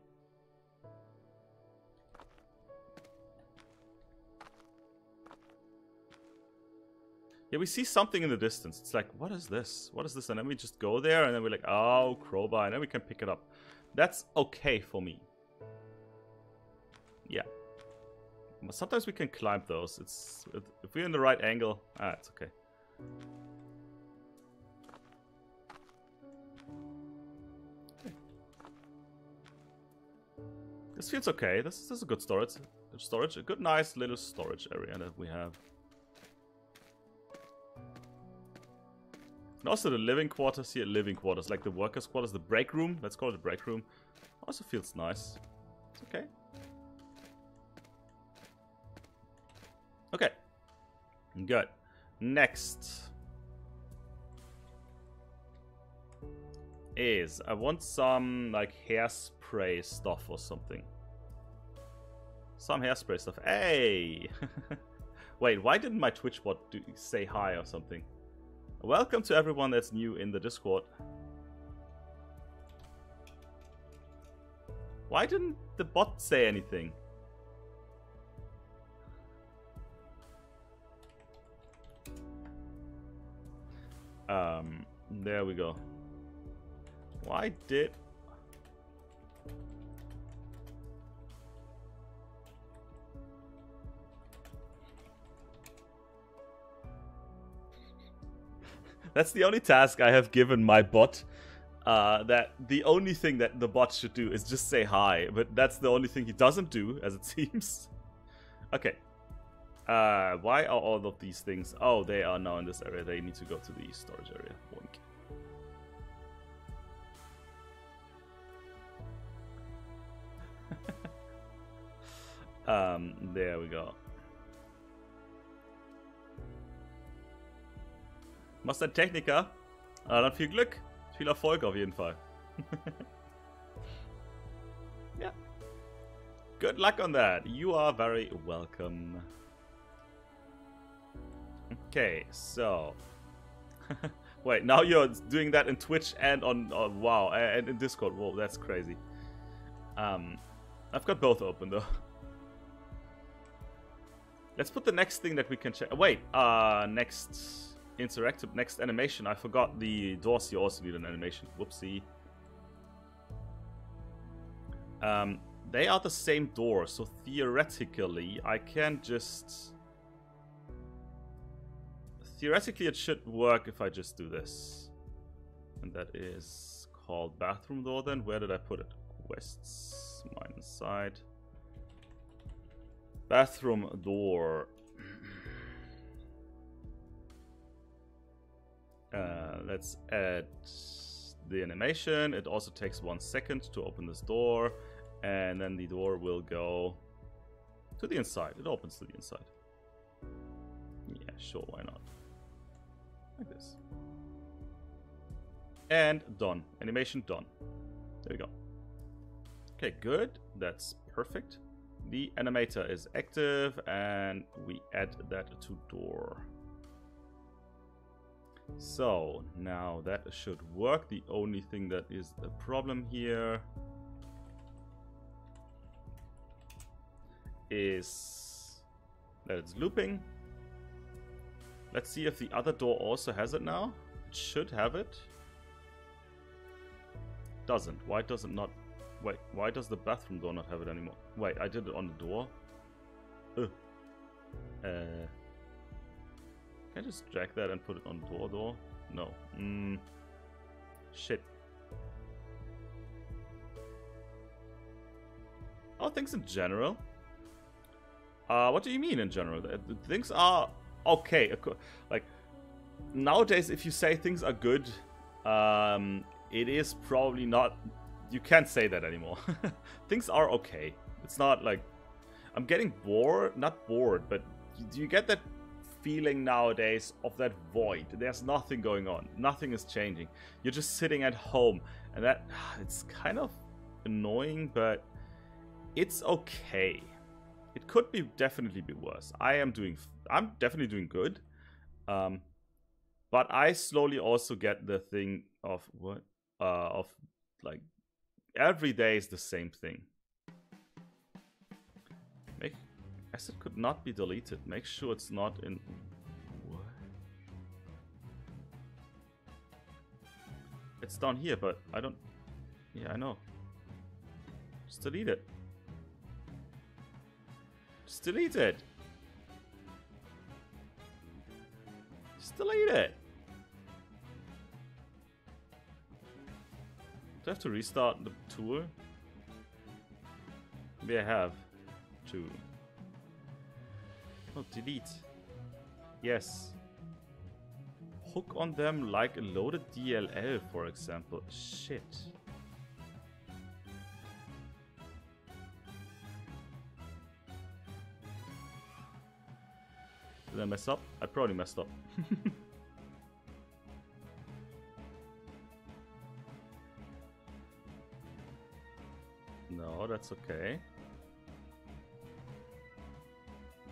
Yeah, we see something in the distance. It's like, what is this? What is this? And then we just go there, and then we're like, oh, crowbar, and then we can pick it up. That's okay for me. Yeah. Sometimes we can climb those. It's If we're in the right angle... Ah, it's okay. okay. This feels okay. This, this is a good storage. Storage, a good, nice little storage area that we have. And also the living quarters here, living quarters, like the workers' quarters, the break room, let's call it the break room, also feels nice. It's okay. Okay. Good. Next. Is, I want some, like, hairspray stuff or something. Some hairspray stuff. Hey! [laughs] Wait, why didn't my Twitch bot do, say hi or something? Welcome to everyone that's new in the Discord. Why didn't the bot say anything? Um, there we go. Why did... That's the only task I have given my bot. Uh, that the only thing that the bot should do is just say hi, but that's the only thing he doesn't do, [laughs] as it seems. okay. Uh, why are all of these things? Oh, they are now in this area. They need to go to the storage area. Boink. [laughs] um, there we go. Machst ein Techniker? Ah, dann viel Glück. Viel Erfolg auf jeden Fall. [laughs] ja. Good luck on that. You are very welcome. Okay, so [laughs] wait, now you're doing that in Twitch and on, on wow and in Discord. Whoa, that's crazy. Um, I've got both open though. Let's put the next thing that we can check. Wait, uh, next interactive, next animation. I forgot the doors. You also need an animation. Whoopsie. Um, they are the same door, so theoretically, I can just theoretically it should work if I just do this. And that is called bathroom door then. Where did I put it? Quests, minus side. Bathroom door. Uh, let's add the animation. It also takes one second to open this door. And then the door will go to the inside. It opens to the inside. Yeah, sure, why not? Like this. And done. Animation done. There we go. Okay, good. That's perfect. The animator is active and we add that to door. So now that should work. The only thing that is a problem here is that it's looping Let's see if the other door also has it now. It should have it. Doesn't. Why does it not... Wait, why does the bathroom door not have it anymore? Wait, I did it on the door. Ugh. Uh, can I just drag that and put it on door door? No. Mm, shit. Oh, things in general? Uh, what do you mean in general? Things are okay. Like nowadays, if you say things are good, um, it is probably not. You can't say that anymore. [laughs] things are okay. It's not like I'm getting bored. Not bored, but do you get that feeling nowadays of that void? There's nothing going on. Nothing is changing. You're just sitting at home, and that [sighs] it's kind of annoying, but it's okay. It could be definitely be worse. I am doing I'm definitely doing good. Um, but I slowly also get the thing of what uh, of like every day is the same thing. Make asset could not be deleted. Make sure it's not in. What? It's down here, but I don't. Yeah, I know. Just delete it. Just delete it. Just delete it. Do I have to restart the tour? Maybe I have to. Oh, delete. Yes. Hook on them like a loaded DLL, for example. Shit. Did I mess up? I probably messed up. [laughs] no, that's okay.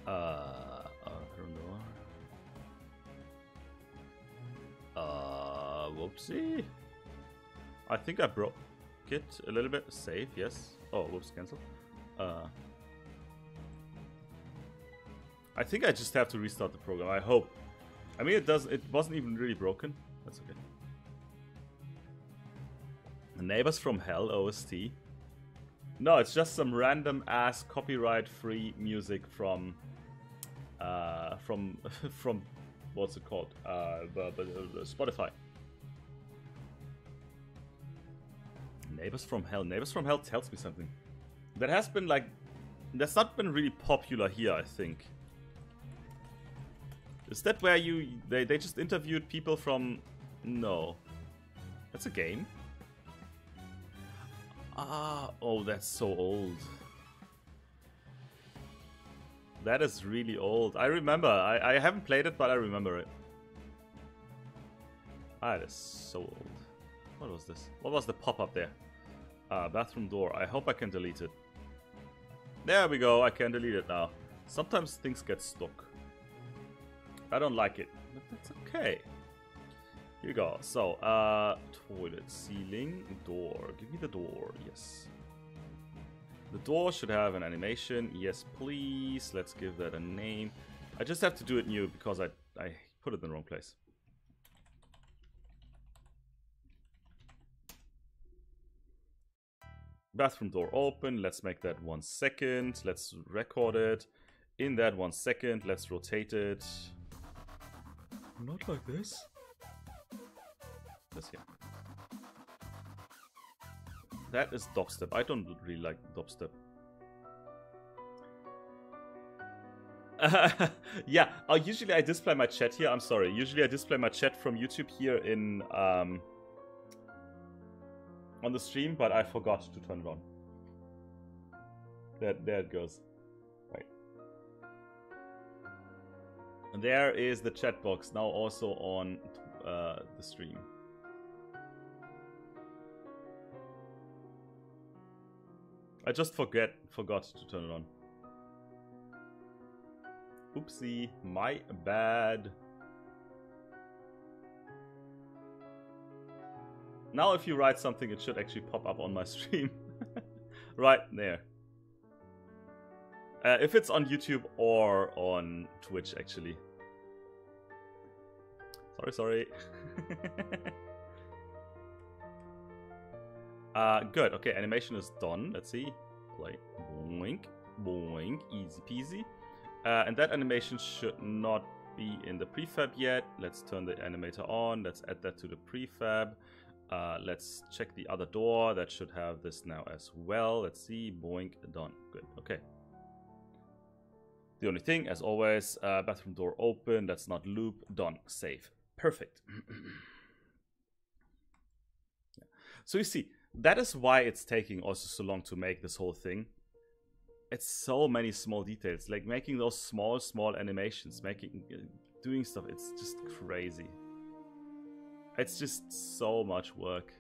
Uh, know. Uh, whoopsie. I think I broke it a little bit. Save, yes. Oh, whoops, cancel. Uh, I think I just have to restart the program. I hope. I mean, it does. It wasn't even really broken. That's okay. Neighbors from Hell OST. No, it's just some random ass copyright-free music from, uh, from, [laughs] from, what's it called? Uh, uh, Spotify. Neighbors from Hell. Neighbors from Hell tells me something. That has been like, that's not been really popular here. I think. Is that where you... They, they just interviewed people from... No. That's a game? Ah, oh, that's so old. That is really old. I remember. I, I haven't played it, but I remember it. Ah, it is so old. What was this? What was the pop-up there? Ah, bathroom door. I hope I can delete it. There we go. I can delete it now. Sometimes things get stuck. I don't like it, but that's okay. Here we go. So, uh, toilet, ceiling, door. Give me the door. Yes. The door should have an animation. Yes, please. Let's give that a name. I just have to do it new because I, I put it in the wrong place. Bathroom door open. Let's make that one second. Let's record it. In that one second, let's rotate it. Not like this. This here. That is dubstep. I don't really like dubstep. [laughs] Yeah, uh, usually I display my chat here. I'm sorry. Usually I display my chat from YouTube here in um, on the stream, but I forgot to turn it on. There, there it goes. Right. And there is the chat box now also on uh, the stream. I just forget forgot to turn it on. Oopsie, my bad. Now if you write something, it should actually pop up on my [laughs] stream. right there. Uh, if it's on YouTube or on Twitch, actually. Sorry, sorry. [laughs] uh, good. Okay, animation is done. Let's see. Play. Boink. Boink. Easy peasy. Uh, and that animation should not be in the prefab yet. Let's turn the animator on. Let's add that to the prefab. Uh, let's check the other door. That should have this now as well. Let's see. Boink. Done. Good. Okay. The only thing, as always, uh, bathroom door open. Let's not loop. Done. Save. Perfect. [clears throat] yeah. So you see, that is why it's taking also so long to make this whole thing. It's so many small details, like making those small, small animations, making, uh, doing stuff. It's just crazy. It's just so much work.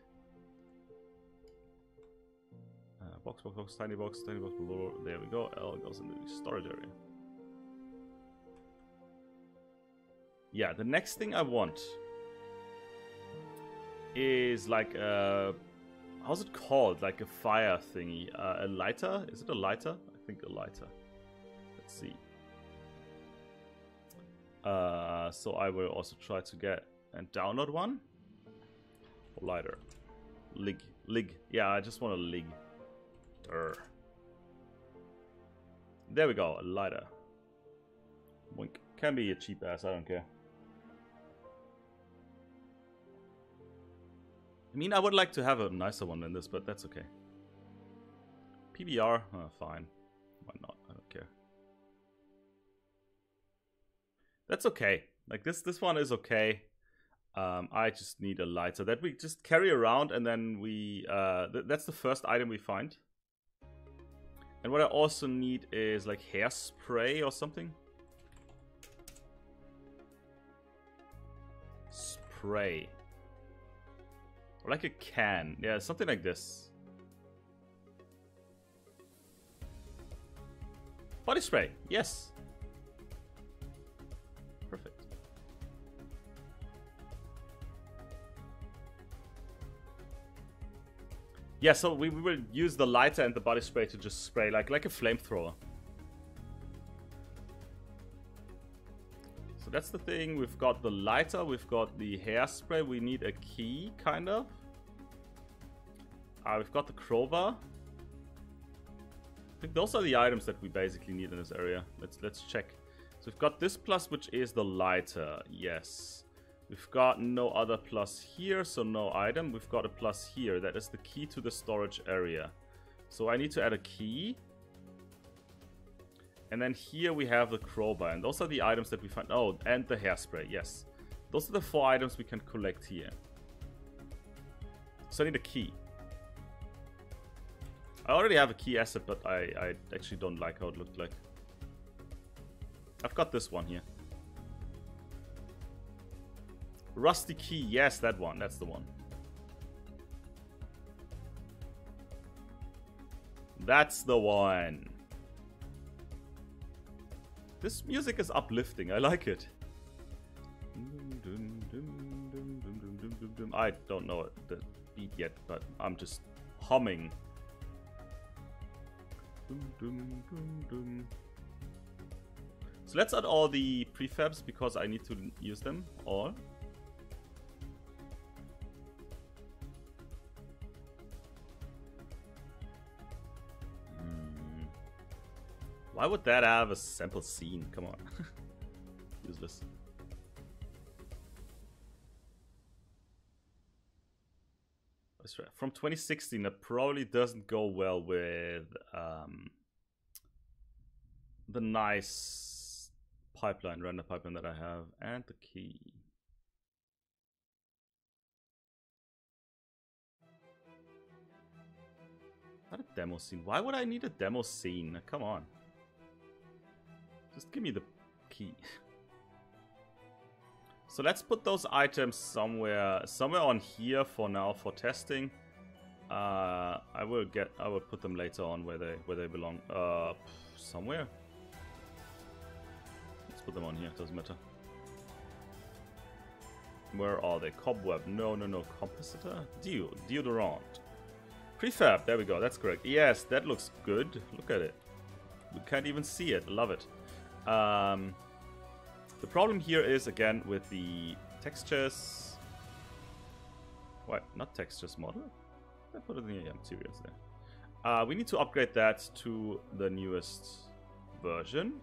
Uh, box, box, box, tiny box, tiny box below. There we go. L goes into the storage area. Yeah, the next thing I want is like a how's it called? Like a fire thingy, uh, a lighter? Is it a lighter? I think a lighter. Let's see. Uh, so I will also try to get and download one. Or lighter. Lig. Lig. Yeah, I just want a lig. Urgh. There we go, a lighter. Can be a cheap ass, I don't care. I mean, I would like to have a nicer one than this, but that's okay. PBR, uh, fine. Why not? I don't care. That's okay. Like this, this one is okay. Um, I just need a lighter that we just carry around, and then we. Uh, th that's the first item we find. And what I also need is like hairspray or something. Spray. Or like a can. Yeah, something like this. Body spray. Yes. Perfect. Yeah, so we, will use the lighter and the body spray to just spray like like a flamethrower. So that's the thing. We've got the lighter, we've got the hairspray. We need a key, kind of. Uh, we've got the crowbar. I think those are the items that we basically need in this area. Let's let's check. So we've got this plus, which is the lighter. Yes. We've got no other plus here, so no item. We've got a plus here. That is the key to the storage area. So I need to add a key. And then here we have the crowbar. And those are the items that we find. Oh, and the hairspray. Yes. Those are the four items we can collect here. So I need a key. I already have a key asset, but I, I actually don't like how it looked like. I've got this one here. Rusty key. Yes, that one. That's the one. That's the one. This music is uplifting. I like it. I don't know the beat yet, but I'm just humming. So let's add all the prefabs because I need to use them all. Why would that have a sample scene? Come on. [laughs] Useless. From 2016, that probably doesn't go well with um, the nice pipeline, render pipeline that I have, and the key. Not a demo scene. Why would I need a demo scene? Come on. Just give me the key. So let's put those items somewhere somewhere on here for now for testing. Uh, I will get I will put them later on where they where they belong. Uh, somewhere. Let's put them on here. Doesn't matter. Where are they? Cobweb. No, no, no. Compositor. Deo. Deodorant. Prefab. There we go. That's correct. Yes, that looks good. Look at it. We can't even see it. Love it. Um, the problem here is, again, with the textures... What? Not textures model? I put it in the materials there. Uh, we need to upgrade that to the newest version.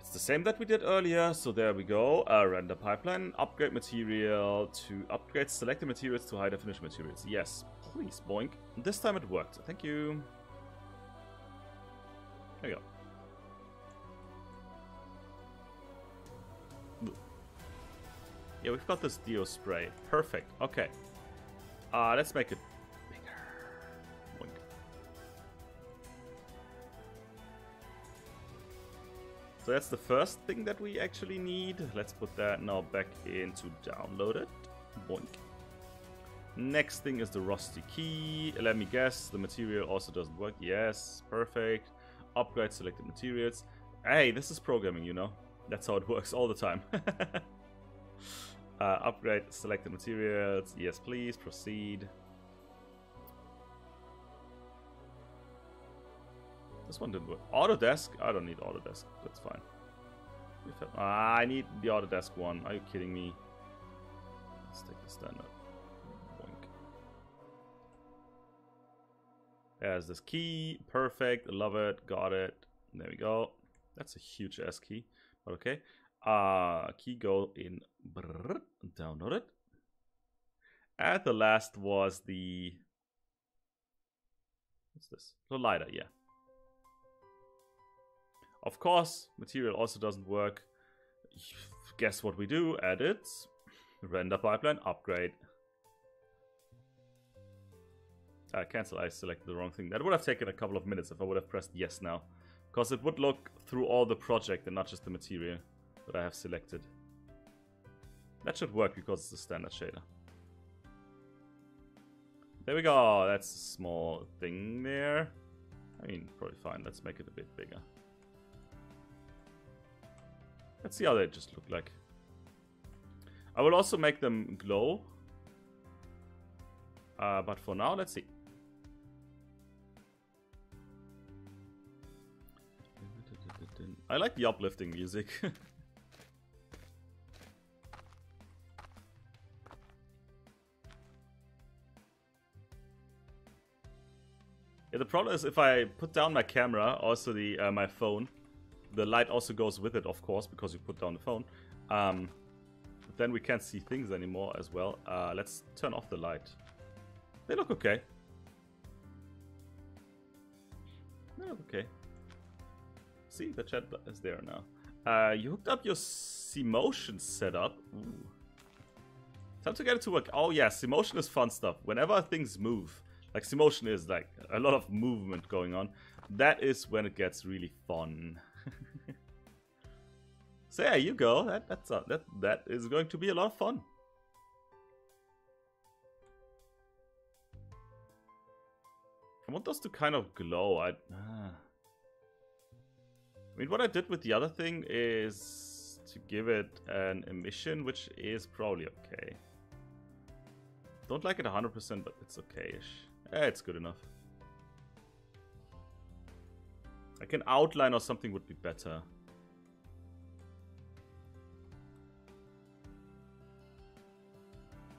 It's the same that we did earlier, so there we go. Uh, render pipeline, upgrade material to upgrade selected materials to high definition materials. Yes, please, boink. This time it worked. Thank you. There you go. Yeah, we've got this Deo spray. Perfect. Okay. Uh, let's make it bigger. So that's the first thing that we actually need. Let's put that now back in into downloaded. Boink. Next thing is the rusty key. Let me guess, the material also doesn't work. Yes, perfect. Upgrade selected materials. Hey, this is programming, you know. That's how it works all the time. [laughs] Uh, upgrade selected materials. Yes, please. Proceed. This one didn't work. Autodesk? I don't need Autodesk. That's fine. Ah, I need the Autodesk one. Are you kidding me? Let's take the standard. Boink. There's this key. Perfect. Love it. Got it. There we go. That's a huge S key. But okay. Uh, key go in brrr, download it. And the last was the what's this? The lighter, yeah. Of course, material also doesn't work. Guess what we do? Edit, render pipeline, upgrade. Uh, cancel, I selected the wrong thing. That would have taken a couple of minutes if I would have pressed yes now. Because it would look through all the project and not just the material that I have selected. That should work because it's a standard shader. There we go. That's a small thing there. I mean, probably fine. Let's make it a bit bigger. Let's see how they just look like. I will also make them glow. Uh, but for now, let's see. I like the uplifting music. [laughs] Yeah, the problem is if I put down my camera, also the uh, my phone, the light also goes with it, of course, because you put down the phone. Um, then we can't see things anymore as well. Uh, let's turn off the light. They look okay. They look okay. See, the chat is there now. Uh, you hooked up your Cmotion setup. Ooh. Time to get it to work. Oh yeah, Cmotion is fun stuff. Whenever things move, like Cmotion is like a lot of movement going on. That is when it gets really fun. [laughs] so yeah, you go. That that's a, that that is going to be a lot of fun. I want those to kind of glow. I, ah. I mean, what I did with the other thing is to give it an emission, which is probably okay. Don't like it 100%, but it's okay-ish. Eh, it's good enough. Like an outline or something would be better.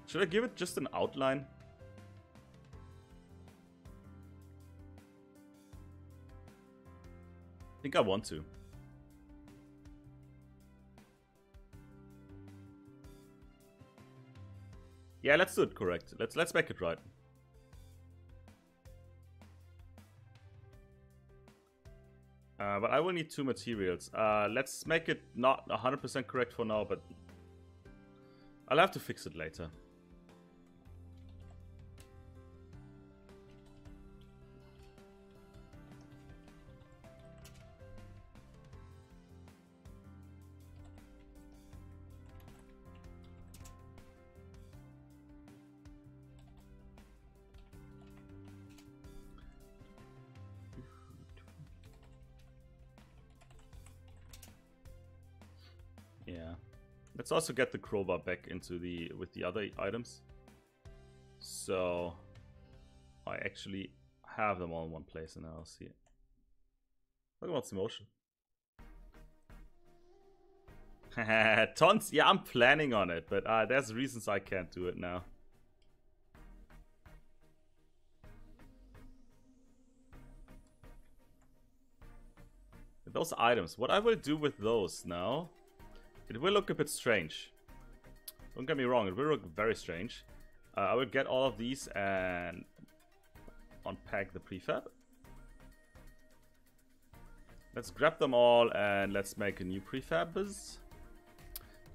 Should I give it just an outline? I think I want to. Yeah, let's do it correct. Let's let's make it right. Uh, but I will need two materials. Uh, let's make it not 100% correct for now, but I'll have to fix it later. Let's also get the crowbar back into the with the other items. So I actually have them all in one place and I'll see it. Look about some motion. [laughs] Tons, yeah, I'm planning on it, but uh, there's reasons I can't do it now. Those items, what I will do with those now it will look a bit strange. Don't get me wrong, it will look very strange. Uh, I will get all of these and unpack the prefab. Let's grab them all and let's make a new prefab.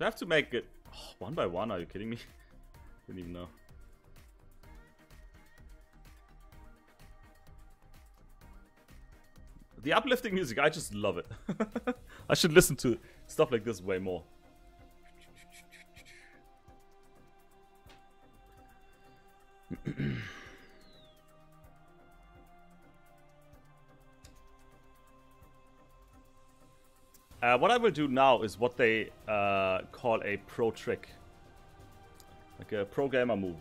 I have to make it oh, one by one, are you kidding me? [laughs] Didn't even know. The uplifting music, I just love it. [laughs] I should listen to stuff like this way more. [clears throat] uh, what I will do now is what they uh, call a pro trick. Like a pro gamer move.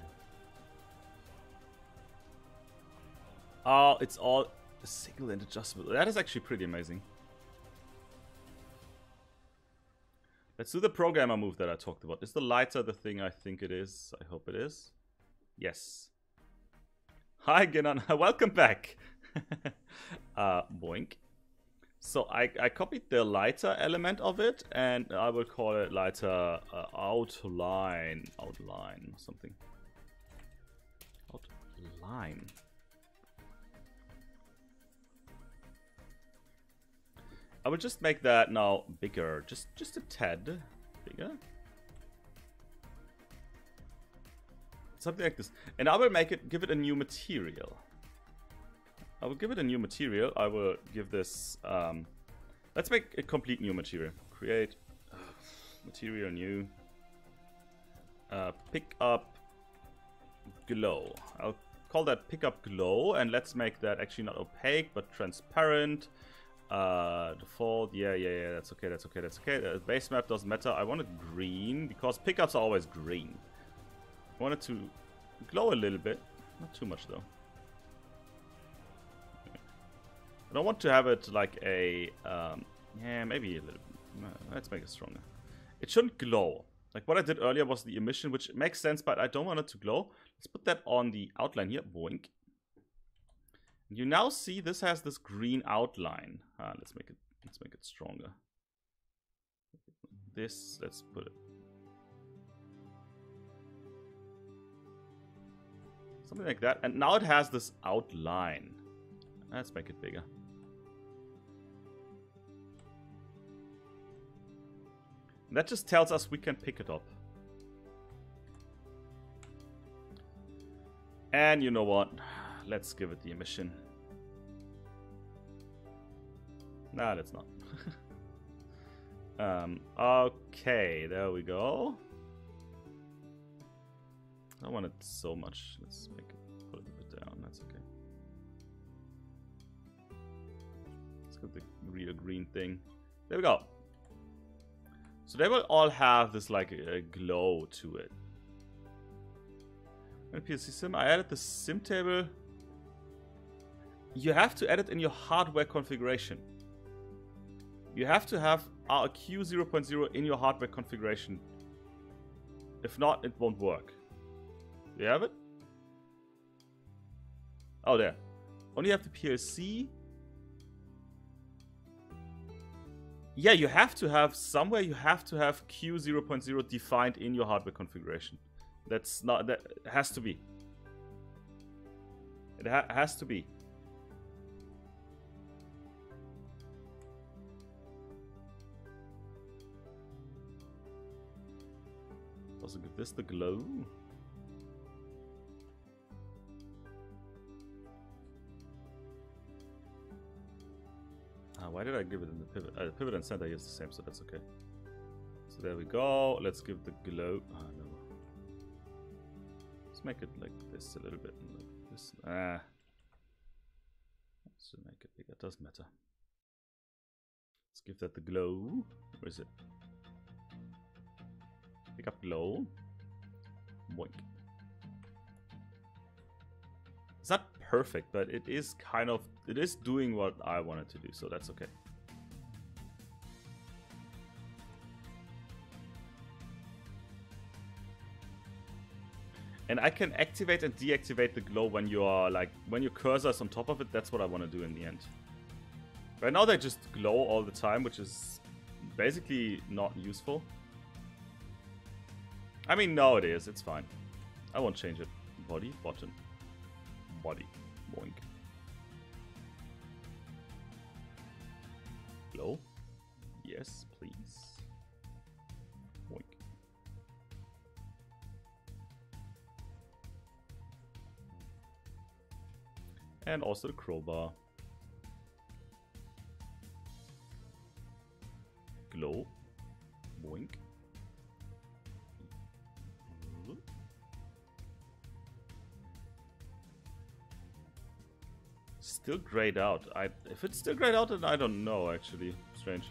Oh, it's all single and adjustable. That is actually pretty amazing. Let's do the programmer move that I talked about. Is the lighter the thing I think it is? I hope it is. Yes. Hi, Genon. [laughs] Welcome back. [laughs] uh, boink. So I, I copied the lighter element of it, and I will call it lighter uh, outline. Outline, something. Outline. I will just make that now bigger, just just a tad bigger. Something like this. And I will make it, give it a new material. I will give it a new material. I will give this, um, let's make a complete new material. Create uh, material new. Uh, pick up glow. I'll call that pick up glow and let's make that actually not opaque but transparent. Uh, default, yeah, yeah, yeah, that's okay, that's okay, that's okay. The base map doesn't matter. I want it green, because pickups are always green. I want it to glow a little bit. Not too much, though. I don't want to have it like a... Um, yeah, maybe a little... Let's make it stronger. It shouldn't glow. Like what I did earlier was the emission, which makes sense, but I don't want it to glow. Let's put that on the outline here. Boink. You now see this has this green outline. Ah, let's make it let's make it stronger. This let's put it something like that. And now it has this outline. Let's make it bigger. And that just tells us we can pick it up. And you know what? Let's give it the emission. No, let's not. [laughs] um, okay, there we go. I want it so much. Let's make it put it a bit down. That's okay. Let's get the real green thing. There we go. So they will all have this like a glow to it. And PLC sim, I added the sim table. You have to add it in your hardware configuration. You have to have RQ 0.0 in your hardware configuration. If not, it won't work. Do you have it? Oh, there. Only have the PLC. Yeah, you have to have somewhere you have to have Q 0.0 defined in your hardware configuration. That's not that has to be. It ha has to be. Also give this the glow. Ah, why did I give it in the pivot? Uh, the pivot and center is the same, so that's okay. So there we go. Let's give the glow. Ah, no. Let's make it like this a little bit. Like this. Ah. Let's make it bigger. Doesn't matter. Let's give that the glow. Where is it? Pick up glow. Boink. It's not perfect, but it is kind of it is doing what I wanted to do, so that's okay. And I can activate and deactivate the glow when you are like when your cursor is on top of it. That's what I want to do in the end. Right now they just glow all the time, which is basically not useful. I mean, no, it is. It's fine. I won't change it. Body, button, body, boink. Glow? Yes, please. Boink. And also the crowbar. Glow. Boink. Still grayed out. I if it's still grayed out, then I don't know. Actually, strange.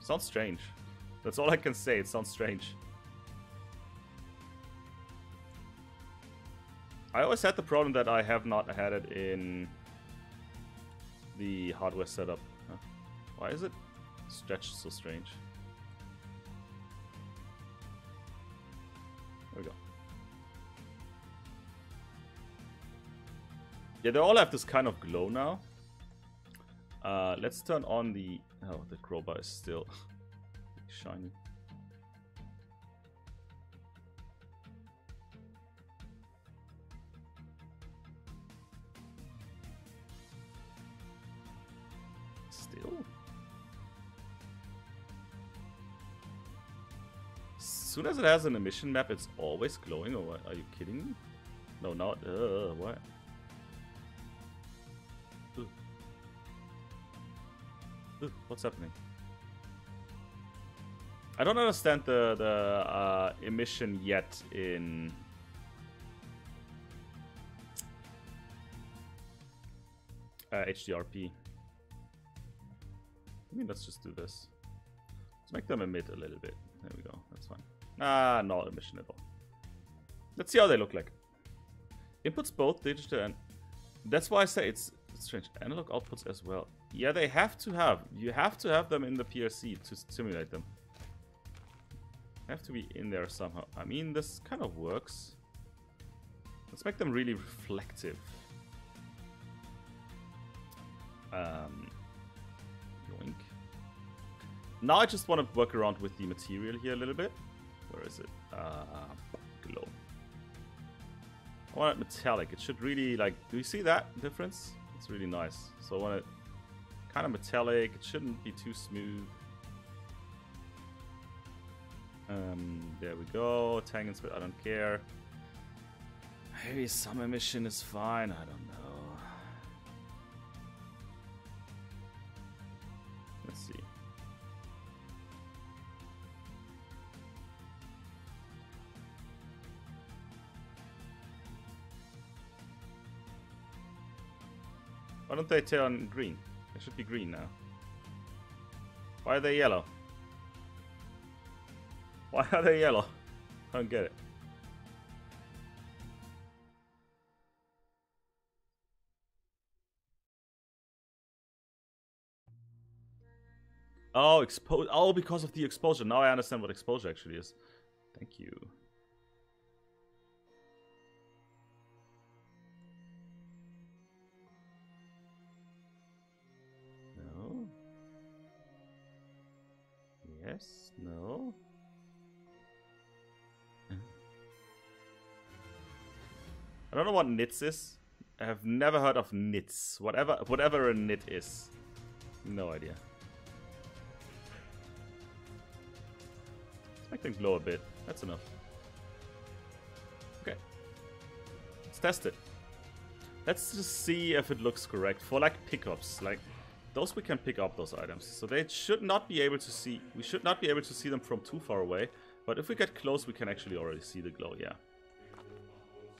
Sounds strange. That's all I can say. It sounds strange. I always had the problem that I have not had it in the hardware setup. Huh? Why is it stretched so strange? Yeah, they all have this kind of glow now. Uh, let's turn on the... Oh, the crowbar is still [laughs] shiny. Still? As soon as it has an emission map, it's always glowing, or what? Are you kidding me? No, not... Uh, what? What's happening? I don't understand the the uh, emission yet in uh, HDRP. I mean, let's just do this. Let's make them emit a little bit. There we go. That's fine. Ah, no emission at all. Let's see how they look like. Inputs both digital and that's why I say it's strange. Analog outputs as well. Yeah, they have to have. You have to have them in the PLC to simulate them. Have to be in there somehow. I mean, this kind of works. Let's make them really reflective. Um, yoink. Now I just want to work around with the material here a little bit. Where is it? Uh, glow. I want it metallic. It should really, like, do you see that difference? It's really nice. So I want it kind of metallic. It shouldn't be too smooth. Um, there we go. Tang and I don't care. Maybe some emission is fine. I don't know. Let's see. Why don't they turn green? They should be green now. Why are they yellow? Why are they yellow? I don't get it. Oh, expose. Oh, because of the exposure. Now I understand what exposure actually is. Thank you. No. I don't know what nits is. I have never heard of nits. Whatever, whatever a nit is. No idea. Let's make them glow a bit. That's enough. Okay. Let's test it. Let's just see if it looks correct. For like pickups, like those we can pick up those items. So they should not be able to see, we should not be able to see them from too far away. But if we get close, we can actually already see the glow, yeah.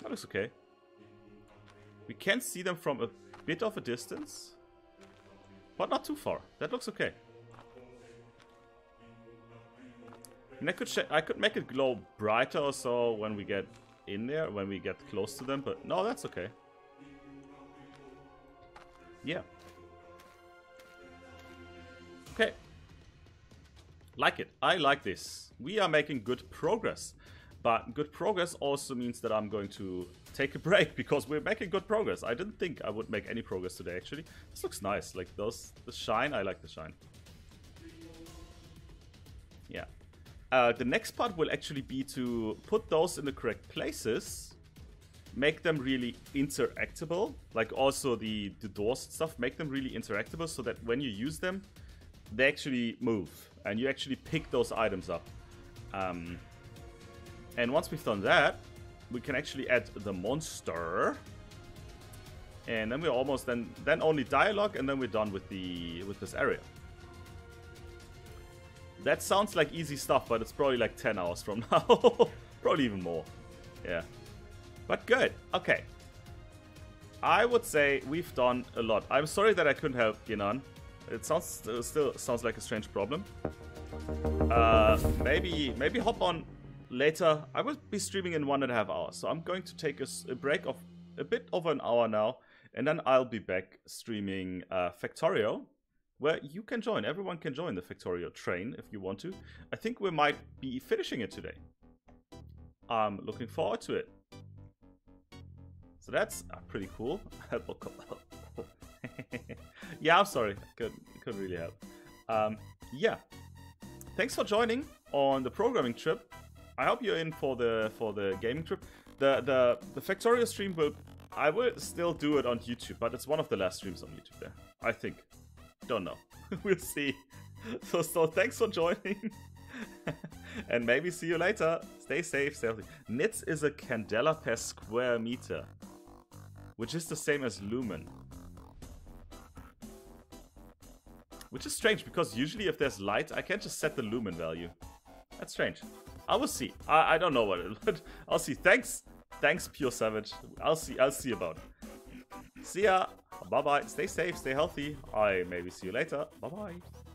That looks okay. We can see them from a bit of a distance. But not too far. That looks okay. And I could I could make it glow brighter or so when we get in there, when we get close to them, but no, that's okay. Yeah. Okay. Like it. I like this. We are making good progress. But good progress also means that I'm going to take a [laughs] break because we're making good progress. I didn't think I would make any progress today, actually. This looks nice. Like those, the shine, I like the shine. Yeah. Uh, the next part will actually be to put those in the correct places, make them really interactable, like also the, the doors stuff, make them really interactable so that when you use them, they actually move and you actually pick those items up. Um, and once we've done that, we can actually add the monster. And then we're almost then then only dialogue and then we're done with the with this area. That sounds like easy stuff, but it's probably like 10 hours from [laughs] now. probably even more. Yeah. But good. Okay. I would say we've done a lot. I'm sorry that I couldn't help Yinan. It sounds uh, still sounds like a strange problem. Uh, maybe maybe hop on later. I will be streaming in one and a half hours, so I'm going to take a, a break of a bit over an hour now, and then I'll be back streaming uh, Factorio, where you can join. Everyone can join the Factorio train if you want to. I think we might be finishing it today. I'm looking forward to it. So that's uh, pretty cool. [laughs] [laughs] yeah, I'm sorry. Couldn't, couldn't really help. Um, yeah. Thanks for joining on the programming trip. I hope you're in for the for the gaming trip. The the the Factorio stream will I will still do it on YouTube, but it's one of the last streams on YouTube there. I think. Don't know. [laughs] we'll see. [laughs] So so thanks for joining. and maybe see you later. Stay safe, stay healthy. Nits is a candela per square meter. Which is the same as lumen. Which is strange, because usually if there's light, I can just set the lumen value. That's strange. I will see. I, I don't know what it [laughs] I'll see. Thanks. Thanks, Pure Savage. I'll see. I'll see about it. See ya. Bye bye. Stay safe. Stay healthy. I maybe see you later. Bye bye.